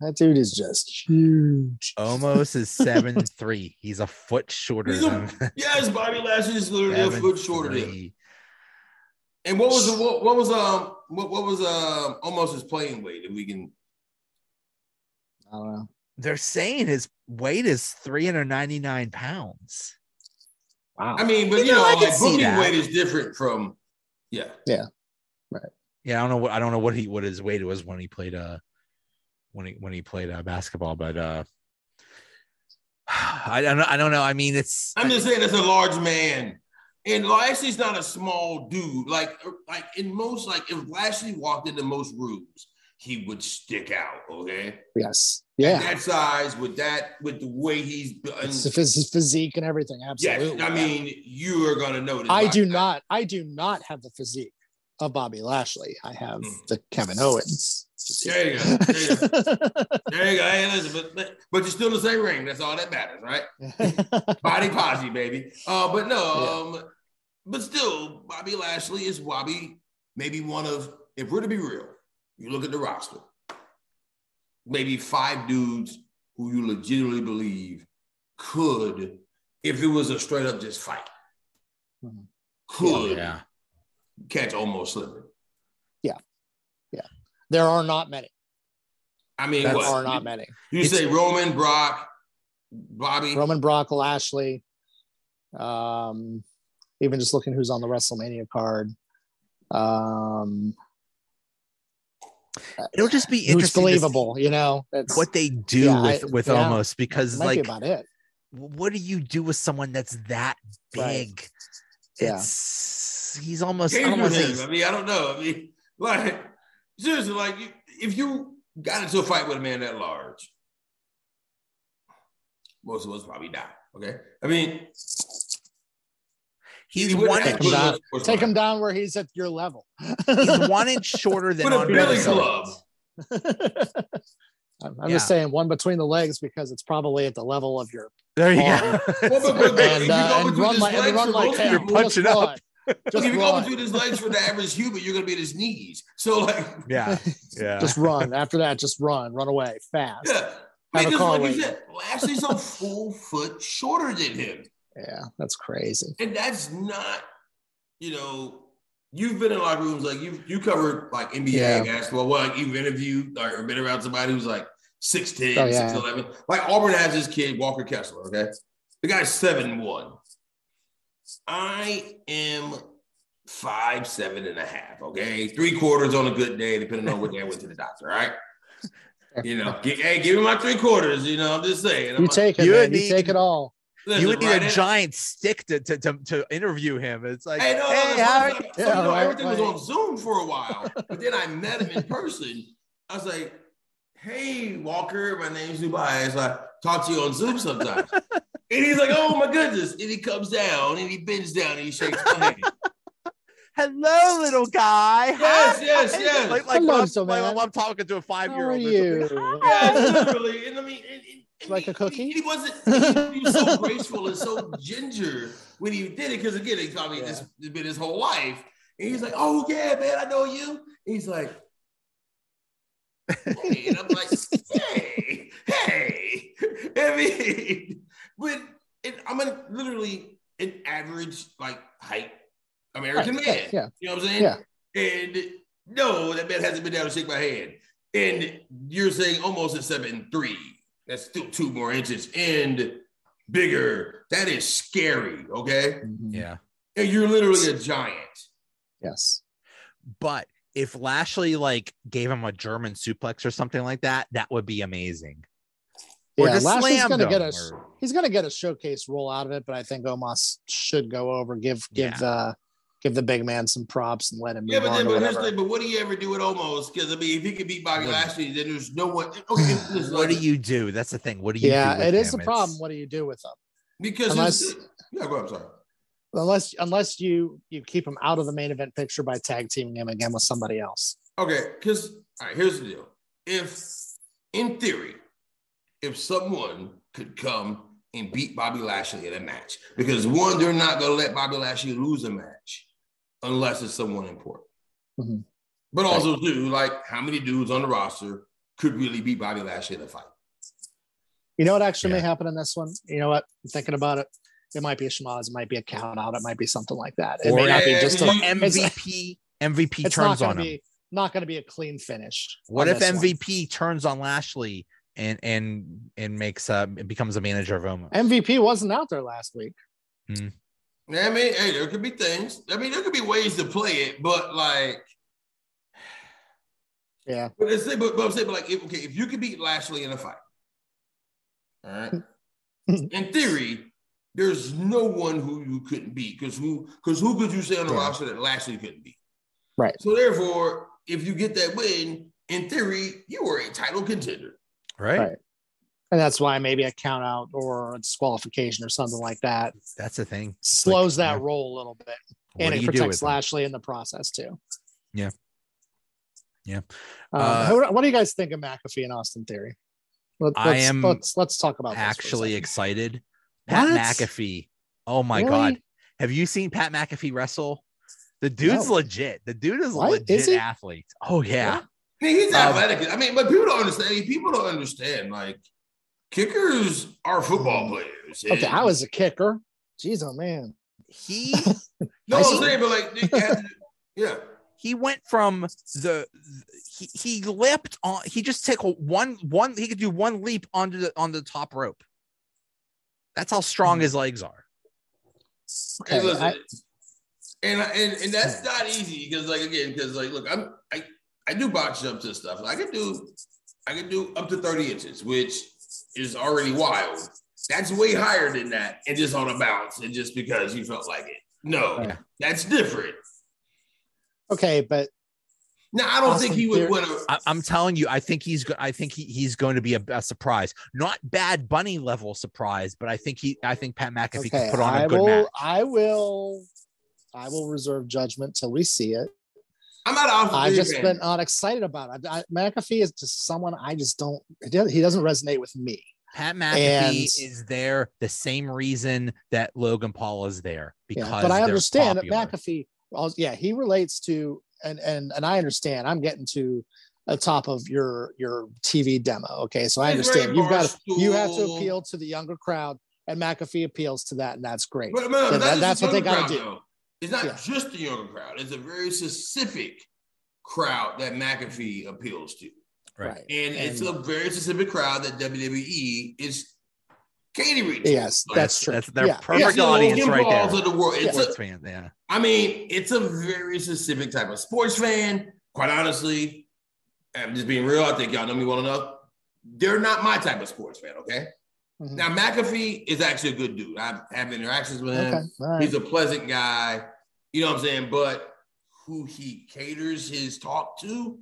That dude is just huge. Omos is seven three. He's a foot shorter He's a- than Yes, Bobby Lashley is literally a seven foot shorter than him. three. And what was the what, what was um what, what was um Omos his playing weight if we can I don't know. They're saying his weight is 399 pounds. Wow. I mean, but You you, know, know, like see booking weight is different from yeah. Yeah, right. Yeah, I don't know what I don't know what he what his weight was when he played uh when he when he played uh, basketball, but uh I don't know. I don't know. I mean, it's I'm just saying it's a large man. And Lashley's not a small dude. Like, like in most, like if Lashley walked into most rooms, he would stick out. Okay. yes. Yeah. That size with that, with the way he's built. His his physique and everything. Absolutely. Yes, I mean, you are gonna notice. I do Lashley. not. I do not have the physique of Bobby Lashley. I have Hmm. the Kevin Owens. There you go. There you go. There you go. Hey, listen, but, but you're still in the same ring. That's all that matters, right? Body posy, baby. Uh, but no, um, but still, Bobby Lashley is Bobby, maybe one of, if we're to be real, you look at the roster, maybe five dudes who you legitimately believe could, if it was a straight up just fight, Mhm. could yeah. catch Omos slipping. There are not many. I mean, There what? are not many. You say Roman, Brock, Bobby. Roman Brock, Lashley. Um, even just looking who's on the WrestleMania card. Um, It'll just be who's interesting to believable, you know? That's what they do Yeah, with I- with yeah. Omos because might like be about it. what do you do with someone that's that Right. big? Yeah. He's almost I Change don't with wanna say him. he's- I mean, I don't know. I mean, like seriously, like if you got into a fight with a man that large, most of us probably die. Okay, I mean, he's he one have Take inch, him down. Take him down where he's at your level. he's one inch shorter than With a Andre billy the I'm, I'm Yeah. just saying one between the legs because it's probably at the level of your There you Arm. go. Well, but- but- but if and, uh, and run like, and run like you're punching up. Run. if Just you go run. between his legs for the average human, you're gonna be at his knees. So like, yeah, yeah. Just run. After that, just run. Run away fast. yeah. Have a Because car like you waiting. said, Lashley's a full foot shorter than him. Yeah, that's crazy. And that's not, you know, you've been in locker rooms like you you covered like NBA Yeah. basketball. Well, like you've interviewed or been around somebody who's like 6'10, Oh, yeah. 6'11. Like Auburn has this kid, Walker Kessler, okay? The guy's 7'1. I am five, seven and a half, okay? Three quarters on a good day, depending on what day I went to the doctor, right? You know, gi- hey, give me my three quarters, you know, I'm just saying. I'm You like, take it, You man. would You take it all. listen, you would need right a in- giant stick to, to, to, to interview him. It's like, Hey, no, no, hey, that's how what are you? saying. So, you know, right, everything was right. on Zoom for a while, but then I met him in person. I was like, "Hey, Walker, my name's Dubai." It's like, talk to you on Zoom sometimes. and he's like, "Oh my goodness!" And he comes down and he bends down and he shakes my hand. Hello, little guy. Yes, Hi. yes, yes. Like, like, Hello, when I'm, so like I'm talking to a five year old. yeah, literally. And I mean, and, and- and Like he- a cookie? He, he wasn't. He, he was so graceful and so ginger when he did it because again, he told me Yeah. this has been his whole life. And he's like, "Oh yeah, man, I know you." And he's like, "Hey," and I'm like, "Hey, hey." I mean, but it, I'm a, literally an average like height American Right, man. yeah, You know what I'm saying? Yeah. And no, that man hasn't been down to shake my hand. And you're saying Omos a seven three. That's still two more inches and bigger. That is scary. Okay. Mhm. Yeah. And you're literally a giant. Yes. But if Lashley like gave him a German suplex or something like that, that would be amazing. Or Yeah, just Lashley's gonna get him, a or- he's gonna get a showcase role out of it, but I think Omos should go over, give give Yeah. uh give the big man some props and let him move Yeah, but then to but, here's the thing, but what do you ever do with Omos? Because I mean, if he could beat Bobby What- Lashley, then there's no one. Okay, listen, What do you do? That's the thing. What do you Yeah, do? with it is him? a problem. It's- What do you do with them? Because Unless- yeah, go ahead. I'm sorry. Unless unless you you keep him out of the main event picture by tag teaming him again with somebody else. Okay, because all right, here's the deal. If in theory, if someone could come and beat Bobby Lashley in a match, because one, they're not gonna let Bobby Lashley lose a match unless it's someone important. Mhm. But also, too, like how many dudes on the roster could really beat Bobby Lashley in a fight? You know what actually may happen in this one? You know what? I'm thinking about it. It might be a schmoz. It might be a count out. It might be something like that. It Or- may not be just a, you- it's, MVP MVP it's turns on to him. not going to be a clean finish. What if this one. MVP turns on Lashley and and and makes uh it becomes a manager of Omos? MVP wasn't out there last week? I mean, hey, there could be things. I mean, there could be ways to play it, but like, Yeah. but let's say, but, but I'm saying, but like, if, okay, if you could beat Lashley in a fight, all right, in theory, there's no one who you couldn't beat because who because who could you say on the Yeah. roster that Lashley couldn't beat? Right. So therefore, if you get that win, in theory, you are a title contender. Right? Right. And that's why maybe a count out or a disqualification or something like that That's the thing. slows that yeah. roll a little bit. What and it protects them? Lashley in the process too. Yeah. Yeah. Um, Uh, what do you guys think of McAfee and Austin Theory? Let, I let's, am let's let's talk about this for a Actually excited. Pat What? McAfee. Oh my Really? god. Have you seen Pat McAfee wrestle? The dude's No. legit. The dude is a What? legit Is athlete. Oh yeah. I mean, he's Um, athletic. I mean, but people don't understand. People don't understand. Like, kickers are football players. Okay, I was a kicker. Jeez, oh man. He no, I I'm saying, but like, you to- yeah. he went from the he, he leapt on he just took one one he could do one leap onto the on the top rope that's how strong Hmm. his legs are Hey, Okay, listen, I- and and and that's not easy because, like, again, because like, look, I'm I I do box jumps and stuff. I can do I can do up to thirty inches, which is already wild. That's way higher than that, and just on a bounce, and just because you felt like it. No, Right. that's different. okay, but Now, I don't Austin think he would Theory- win a. I, i'm telling you i think he's go- i think he, he's going to be a, a surprise not bad bunny level surprise but i think he i think pat mcafee okay, can put on a I good will match I will I will reserve judgment till we see it. I'm not off. I've just been not excited about it. I, McAfee is just someone I just don't. He doesn't- resonate with me. pat mcafee And- is there the same reason that logan paul is there because Yeah, but I understand popular. that McAfee. well, Yeah, he relates to and and and I understand. I'm getting to the top of your your TV demo. Okay, so I understand. You've got you have to appeal to the younger crowd, and McAfee appeals to that, and that's great. But, but Yeah, that's, that- just that's what they gotta do. though. It's not Yeah. just the younger crowd. It's a very specific crowd that McAfee appeals to. right And, it's a very specific crowd that WWE is catering to. Yes, Like, that's true. that's their Yeah, perfect it's the audience Logan right there Of the world. It's Sports a, fan, yeah I mean, it's a very specific type of sports fan. Quite honestly, I'm just being real. I think y'all know me well enough. They're not my type of sports fan, okay? Mhm. Now, McAfee is actually a good dude. I've had interactions with him. Okay, all right. He's a pleasant guy. You know what I'm saying? But who he caters his talk to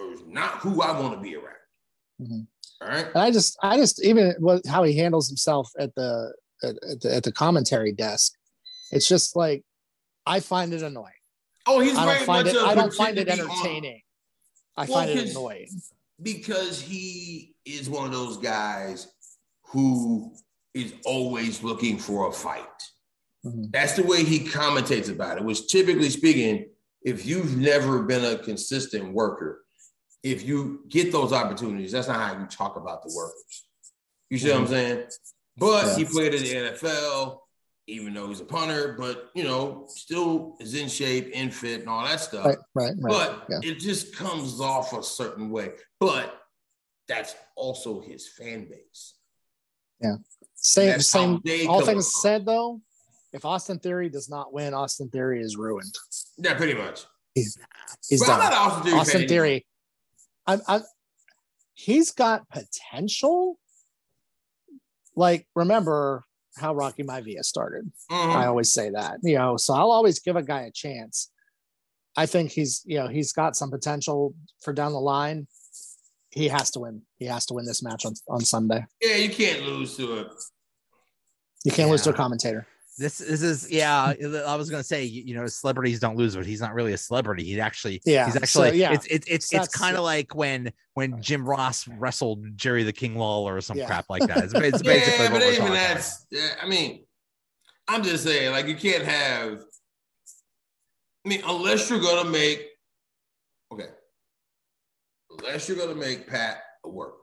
is not who I want to be around. Mhm. All right. And I just, I just even what how he handles himself at the at, at the at the commentary desk. It's just like I find it annoying. Oh, he's I don't find much it. a I don't find it to be on- entertaining. I Well, find it annoying. because he is one of those guys who is always looking for a fight. Mhm. That's the way he commentates about it, which typically speaking, if you've never been a consistent worker, if you get those opportunities, that's not how you talk about the workers. You see what I'm saying? But he played in the NFL, even though he's a punter, but you know, still is in shape, in fit, and all that stuff. Right, right, right. But yeah. it just comes off a certain way. But that's also his fan base. Yeah. Same, same. All things said, though, if Austin Theory does not win, Austin Theory is ruined. Yeah, pretty much. He's But I'm done. Austin Theory. Austin Theory, I'm, I'm, he's got potential. Like, remember how Rocky Maivia started? anymore. I always say that, you know. So I'll always give a guy a chance. I think he's, you know, he's got some potential for down the line. He has to win. He has to win this match on, on Sunday. Yeah, you can't lose to a. You can't lose to a commentator. This, this is yeah. I was gonna say you know celebrities don't lose, but he's not really a celebrity. He actually Yeah, He's so, actually yeah. It's it's it's it's kind of like when when Jim Ross wrestled Jerry the King Lawler or some Yeah. crap like that. It's, it's basically yeah, what but we're even talking about. that's. Yeah, I mean, I'm just saying, like, you can't have. I mean, unless you're gonna make. Okay. Unless you're gonna make Pat a work,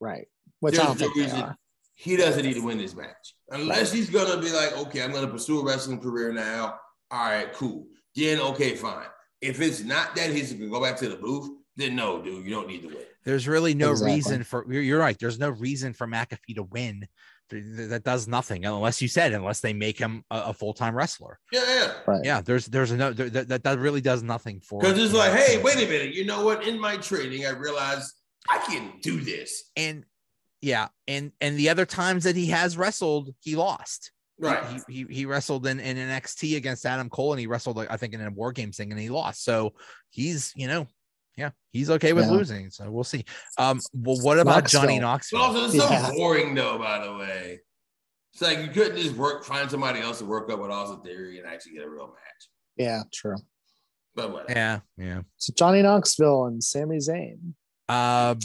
right. Which I don't no think they reason- are. He doesn't need to win this match. Unless he's gonna be like, okay, I'm gonna pursue a wrestling career now. All right, cool. Then okay, fine. If it's not that he's gonna go back to the booth, then no, dude, you don't need to win. There's really no Exactly. reason for you're, you're right. There's no reason for McAfee to win. Th- th- That does nothing unless you said unless they make him a, a full time wrestler. Yeah, yeah. Right. Yeah, there's there's no there, that, that that really does nothing for Because it's you know, like, hey, wait a minute. You know what? In my training, I realized I can do this. and yeah, and and the other times that he has wrestled, he lost. Right. He, he, he wrestled in, in NXT against Adam Cole and he wrestled, like, I think, in a War Games thing and he lost. So he's, you know, yeah, he's okay with Yeah. losing. So we'll see. Um, well, what about Johnny But Knoxville? also, it's so Yeah. boring, though, by the way. It's like you couldn't just work, find somebody else to work up with Austin Theory and actually get a real match. Yeah, true. But whatever. Yeah, yeah. So Johnny Knoxville and Sami Zayn. Um,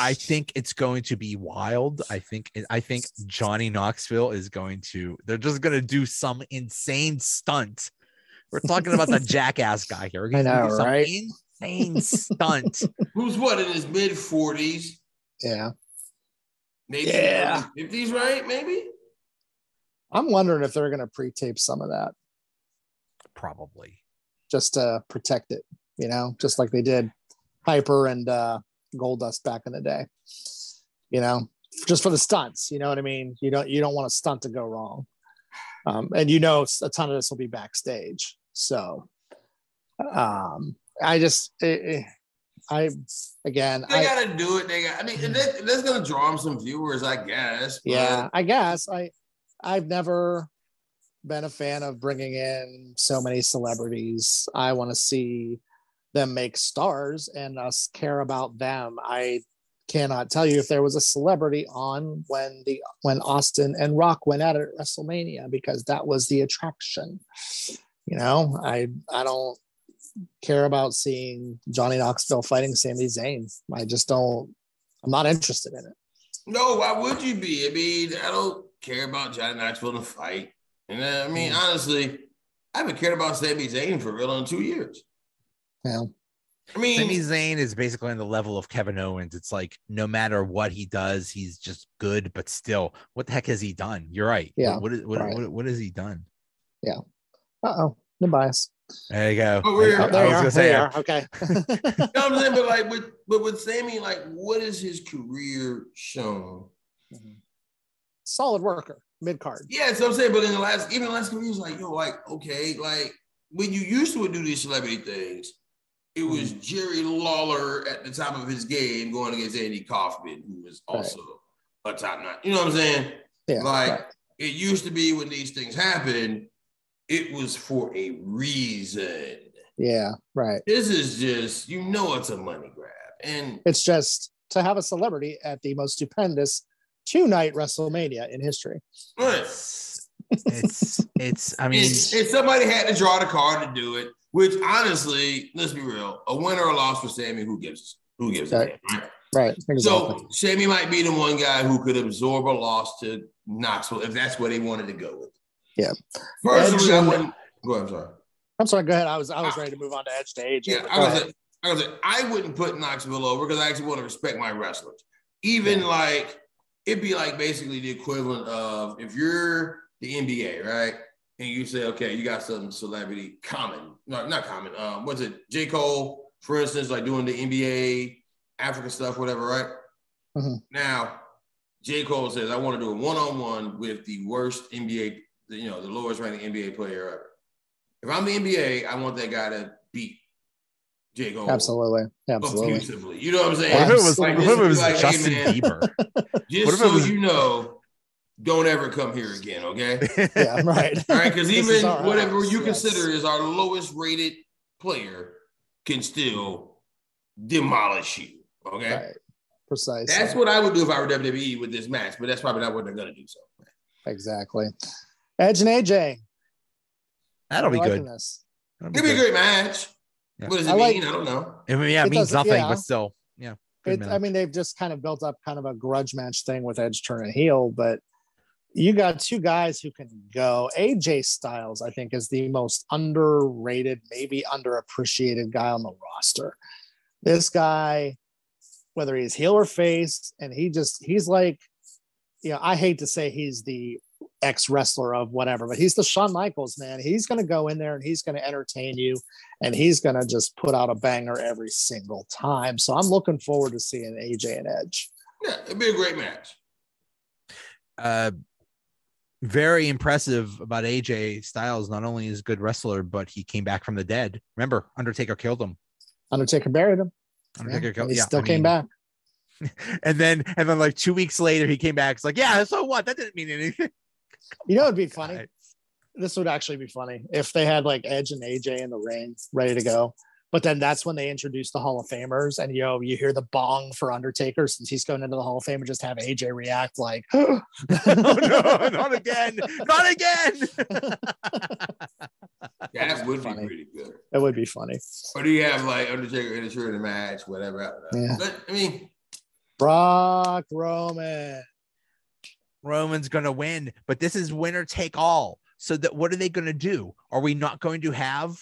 I think it's going to be wild. I think I think Johnny Knoxville is going to. They're just going to do some insane stunt. We're talking about the jackass guy here. He's I know, some right? Insane stunt. Who's what in his mid 40s? Yeah. Maybe Yeah. 50s, right? Maybe? I'm wondering if they're going to pre-tape some of that Probably. just to protect it, you know, just like they did Piper and uh Goldust back in the day. You know, just for the stunts, you know what I mean? You don't you don't want a stunt to go wrong. Um, and you know a ton of this will be backstage. So um I just eh, eh, I again They I got to do it. They got, I mean, that, that's going to draw them some viewers, I guess. but- yeah i guess i i've never been a fan of bringing in so many celebrities i want to see them make stars and us care about them i cannot tell you if there was a celebrity on when the when austin and rock went at it at wrestlemania because that was the attraction you know i i don't care about seeing johnny knoxville fighting Sami Zayn. i just don't i'm not interested in it No, why would you be? I mean, I don't care about Johnny Knoxville to fight. And uh, I mean, Mm. honestly, I haven't cared about Sami Zayn for real in two years. Yeah. I mean, Sami Zayn is basically on the level of Kevin Owens. It's like no matter what he does, he's just good. But still, what the heck has he done? You're right. Yeah, What is, what, right. what, what has he done? Yeah. Uh-oh, no bias. There you go. Oh, we're- I, Oh, I there you was gonna say are. Okay. you know what I'm saying? But like with but with Sami, like what is his career shown? Mm-hmm. Solid worker, mid card. Yeah, so I'm saying. But in the last, even the last couple years, like yo, like okay, like when you used to do these celebrity things, it was mm-hmm. Jerry Lawler at the top of his game going against Andy Kaufman, who was also a top notch. You know what I'm saying? Yeah. Like right. it used to be when these things happen, it was for a reason. Yeah. Right. This is just, you know, it's a money grab. And It's just to have a celebrity at the most stupendous two night WrestleMania in history. right. It's it's. I mean, and, and somebody had to draw the card to do it, which honestly, let's be real, a win or a loss for Sami, who gives who gives a Right. damn, right? Right. Exactly. So Sami might be the one guy who could absorb a loss to Knoxville if that's what they wanted to go with. Yeah. Personally, I wouldn't. Go ahead. I'm sorry. I'm sorry. Go ahead. I was I was ah. ready to move on to Edge to AJ. Yeah, I was, ahead. I was I wouldn't put Knoxville over because I actually want to respect my wrestlers. Even like it'd be like basically the equivalent of if you're the NBA, right? And you say, okay, you got some celebrity common, no, not common. Um, what's it? J. Cole, for instance, like doing the NBA Africa stuff, whatever, right? Mhm. Now, J. Cole says, I want to do a one-on-one with the worst NBA, you know, the lowest ranked NBA player ever. If I'm the NBA, I want that guy to beat J. Cole Absolutely. Absolutely. abusively. You know what I'm saying? what if it was, Like, what if it was like, hey, Justin man, Bieber? Just What if it so was- you know, don't ever come here again, okay? Yeah. Right. All right, because even whatever house, you yes. consider is our lowest rated player can still demolish you, okay? Right. Precisely. That's what I would do if I were WWE with this match, but that's probably not what they're gonna do. So exactly Edge and AJ. That'll be I'm liking good. This. That'll It'd be a good. great match. Yeah. What does it I like- mean? I don't know. I mean, yeah, it, It means nothing, yeah. but still, yeah. It, I mean, they've just kind of built up kind of a grudge match thing with Edge turning heel, but you got two guys who can go. AJ Styles, I think, is the most underrated, maybe underappreciated guy on the roster. This guy, whether he's heel or face, and he just he's like, you know, I hate to say he's the ex wrestler of whatever, but he's the Shawn Michaels man. He's going to go in there and he's going to entertain you, and he's going to just put out a banger every single time. So I'm looking forward to seeing AJ and Edge. Yeah, it'd be a great match. uh, very impressive about AJ Styles. Not only is a good wrestler, but he came back from the dead. Remember, Undertaker killed him. Undertaker buried him. Yeah, Undertaker and killed. he Yeah, still I came mean, back. And then, and then, like two weeks later, he came back. It's like, yeah, so what? That didn't mean anything. You know, it'd be funny. This would actually be funny if they had like Edge and AJ in the ring ready to go. But then that's when they introduce the Hall of Famers, and you know, you hear the bong for Undertaker since he's going into the Hall of Fame, and just have AJ react like, oh no, not again, not again. That would be funny. pretty good. That would be funny. Or do you have like Undertaker enter in the match, whatever? I. Yeah. But I mean, Brock Roman. Roman's gonna win, but this is winner take all. So that what are they gonna do? Are we not going to have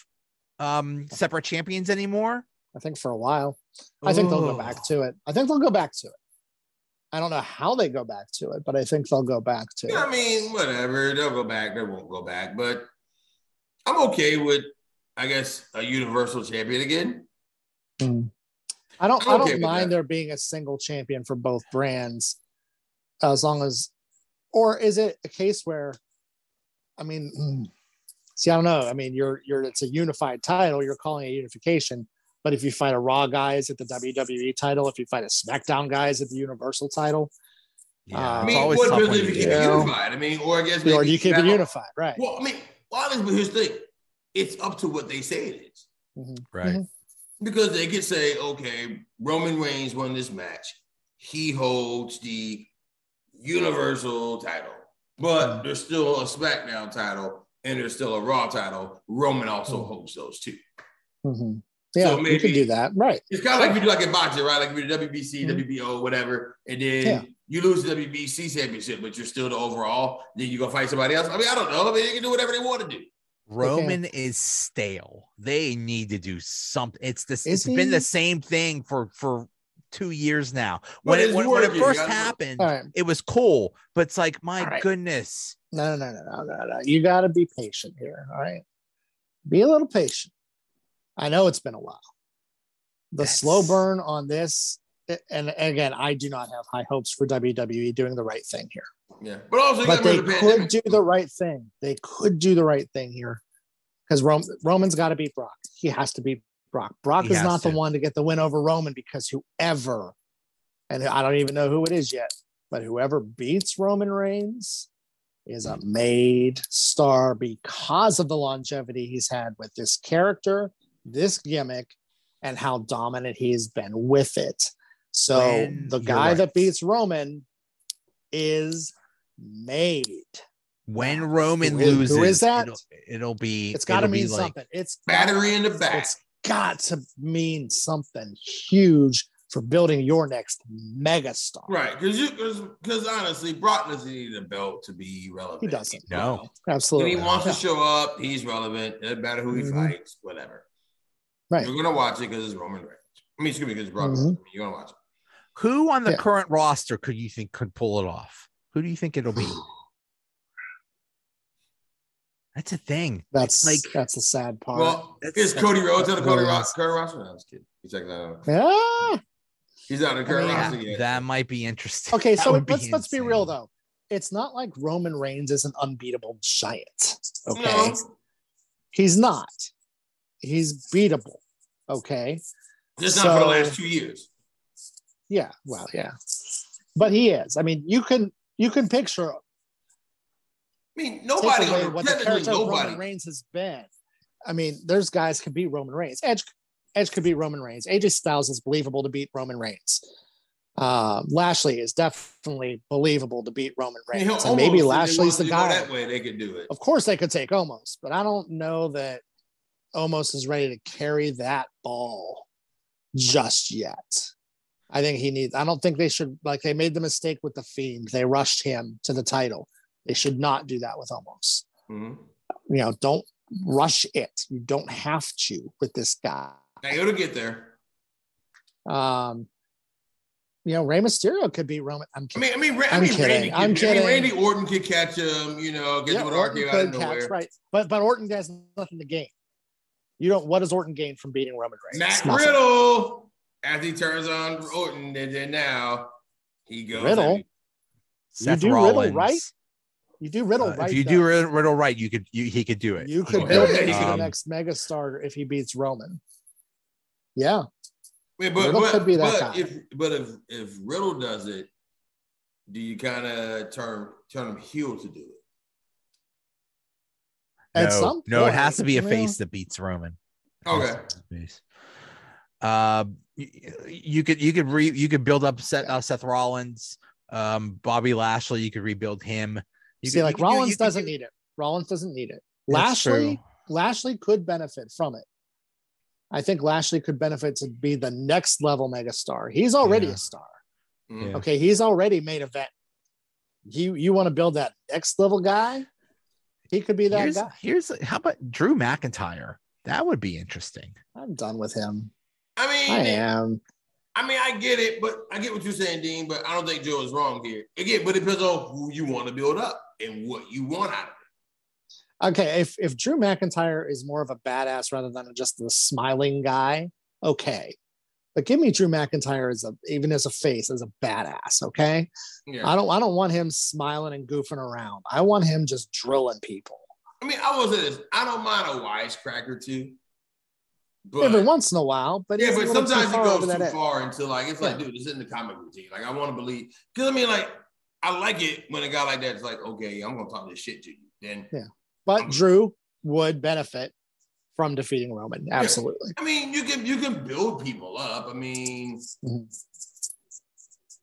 um separate champions anymore? I think for a while. I think they'll go back to it. I think they'll go back to it. I don't know how they go back to it, but I think they'll go back to I it. mean, whatever. They'll go back. They won't go back. But I'm okay with, I guess, a universal champion again. Mm. I don't. I'm I don't with mind there being a single champion for both brands, as long as, or is it a case where, I mean, mm, see, I don't know. I mean, you're you're it's a unified title. You're calling it unification, but if you fight a Raw guys at the WWE title, if you fight a SmackDown guys at the Universal title, Yeah, Uh, I mean, always what tough if you you keep it unified? I mean, or I guess or maybe do you keep it unified, right? Well, I mean, well, honestly, but here's the thing: it's up to what they say it is. Mhm. right. Mhm. Because they could say, okay, Roman Reigns won this match. He holds the Universal title, but there's still a SmackDown title and there's still a Raw title. Roman also holds those two. Mhm. Yeah, you maybe- can do that, right? It's kind of like if you do like in boxing, right? Like if you do WBC, Mhm. WBO, whatever, and then Yeah. you lose the WBC championship, but you're still the overall. Then you go fight somebody else. I mean, I don't know. I mean, they can do whatever they want to do. Roman is stale. They need to do something. It's this. Is it's been the same thing for for two years now. When it when, when it first happened, All right. it was cool, but it's like my All right. goodness. No, no, no, no, no, no. You got to be patient here. All right. Be a little patient. I know it's been a while. The Yes. slow burn on this, and again, I do not have high hopes for WWE doing the right thing here. Yeah, but also, But they the could do the right thing. They could do the right thing here because Rome, Roman's got to beat Brock. He has to beat Brock. Brock He is not the one to get the win over Roman because whoever, and I don't even know who it is yet, but whoever beats Roman Reigns is a made star because of the longevity he's had with this character, this gimmick, and how dominant he's been with it. So When- the guy right. that beats Roman is made. When Roman who loses, is that? It'll, it'll be. It's got to it'll be mean like- something. It's battery in the back. It's got to mean something huge for building your next megastar. Right, because you because honestly, Brock doesn't need a belt to be relevant. He doesn't. No. When Absolutely. he wants Yeah. to show up, he's relevant. It doesn't matter who he Mhm. fights, whatever. Right. You're gonna watch it because it's Roman Reigns. I mean, excuse me, because it's Brock. Mhm. Lesnar. I mean, you're gonna watch it. Who on the Yeah. current roster could you think could pull it off? Who do you think it'll be? That's a thing. That's like- that's the sad part. Well, That's- it's Cody Rhodes on the that Cody really Ross. is. Cody Ross. No, I was kidding. You check that out. yeah. He's not in the I mean, roster that, that might be interesting. Okay, That so let's let's be real though. It's not like Roman Reigns is an unbeatable giant. Okay. No. He's not. He's beatable. Okay. Just not for the last two years. Yeah. Well, yeah. But he is. I mean, you can you can picture I mean, nobody away what the the technically character of nobody. Roman Reigns has been. I mean, there's guys can beat Roman Reigns. Edge, Edge could beat Roman Reigns. AJ Styles is believable to beat Roman Reigns. Uh, Lashley is definitely believable to beat Roman Reigns, and maybe Omos, Lashley's the wanted to go guy. That way they could do it. Of course, they could take Omos, but I don't know that Omos is ready to carry that ball just yet. I think he needs. I don't think they should like they made the mistake with the Fiend. They rushed him to the title. They should not do that with Omos. Mhm. You know, don't rush it. You don't have to with this guy. Hey, it'll get there. Um, you know, Rey Mysterio could be Roman. I'm I mean, I mean, Ra- I I'm mean, kidding. Randy. I'm could, I mean. Randy Orton could catch him. You know, get Yeah, him with Orton RKO out of could nowhere. catch, right? But but Orton has nothing to gain. You don't. What does Orton gain from beating Roman Reigns? Matt Nothing. Riddle, as he turns on Orton, and then now he goes. Riddle? and- Seth do Riddle right, You do Riddle Uh, right. if you though. do Riddle right, you could you, he could do it. you could Yeah, build yeah, him he to the could. next megastar if he beats Roman. Yeah, Wait, but Riddle but, could be that but guy. if but if if Riddle does it, do you kind of turn turn him heel to do it? at no, some no, it has to be a well, face that beats Roman. Okay. to face. Um, you, you could you could re you could build up Seth, uh, Seth Rollins, um, Bobby Lashley. You could rebuild him. You See, could- like you could do- Rollins you doesn't do- need it. Rollins doesn't need it. Lashley. Lashley could benefit from it. I think Lashley could benefit to be the next level megastar. He's already Yeah. a star. Yeah. Mm. Okay, he's already made event. You you want to build that next level guy? He could be that Here's, guy. here's how about Drew McIntyre? That would be interesting. I'm done with him. I mean, I am. I mean, I get it, but I get what you're saying, Dean. But I don't think Joe is wrong here. Again, but it depends on who you want to build up and what you want out of it. Okay, if if Drew McIntyre is more of a badass rather than just the smiling guy, okay. But give me Drew McIntyre as a even as a face, as a badass, okay? Yeah. I don't I don't want him smiling and goofing around. I want him just drilling people. I mean, I say this: I don't mind a wisecracker too, but Every once in a while, but yeah, but sometimes it goes that too far into like it's like, Yeah. dude, it's in the comic routine. Like I want to believe because I mean, like I like it when a guy like that is like, okay, I'm gonna talk this shit to you. Then But Drew would benefit from defeating Roman. Absolutely. I mean, you can you can build people up. I mean, mm-hmm.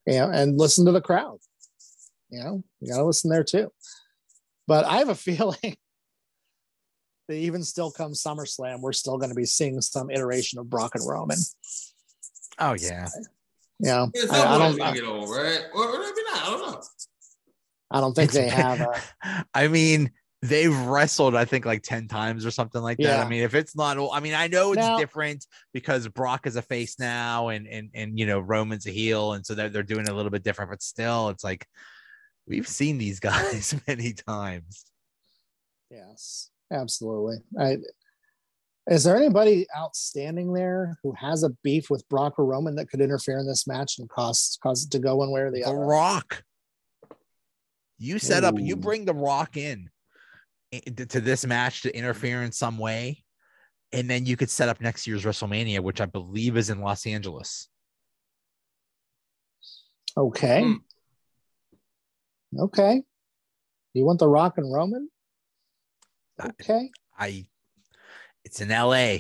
Yeah, and listen to the crowd. You know, you gotta listen there too. But I have a feeling that even still come SummerSlam, we're still going to be seeing some iteration of Brock and Roman. Oh yeah. yeah. know, it's I, I don't, gonna I, get over, right? Or, or maybe not. I don't know. I don't think they have. A, I mean, they've wrestled, I think, like 10 times or something like that. Yeah. I mean, if it's not, I mean, I know it's Now- different because Brock is a face now and, and, and, you know, Roman's a heel. And so they're, they're doing it a little bit different, but still, it's like we've seen these guys many times. yes, absolutely. I, is there anybody outstanding there who has a beef with Brock or Roman that could interfere in this match and cause cause it to go one way or the The other? Rock. You set up, you bring the Rock in to this match to interfere in some way. And then you could set up next year's WrestleMania, which I believe is in Los Angeles. Okay. Hmm. Okay. You want the Rock and Roman? I- Okay. I, it's in LA.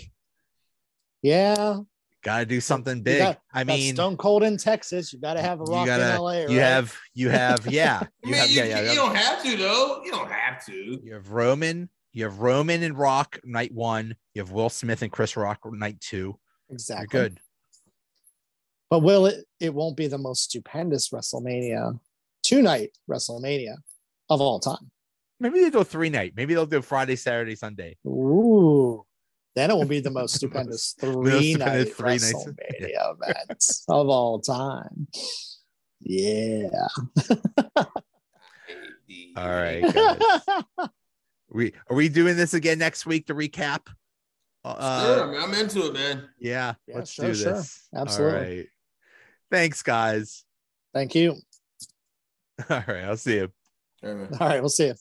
Yeah. Got to do something big. got- I mean, Stone Cold in Texas. You got to have a Rock gotta- in LA. Right? you have, you have, yeah, I you mean, have, you, yeah, yeah. you don't have to though. You don't have to. You have Roman, you have Roman and Rock night one. You have Will Smith and Chris Rock night two. exactly You're good. But will it? It won't be the most stupendous WrestleMania, two night WrestleMania of all time. Maybe they do three night. Maybe they'll do Friday, Saturday, Sunday. Ooh. Then it will be the most stupendous three night three nights. WrestleMania events of all time. Yeah. All right, guys. we are we doing this again next week to recap? Uh, sure, I'm into it, man. yeah, Yeah, let's sure, do sure. this. Absolutely. All right. Thanks, guys. Thank you. All right, I'll see you. All right, all right We'll see you.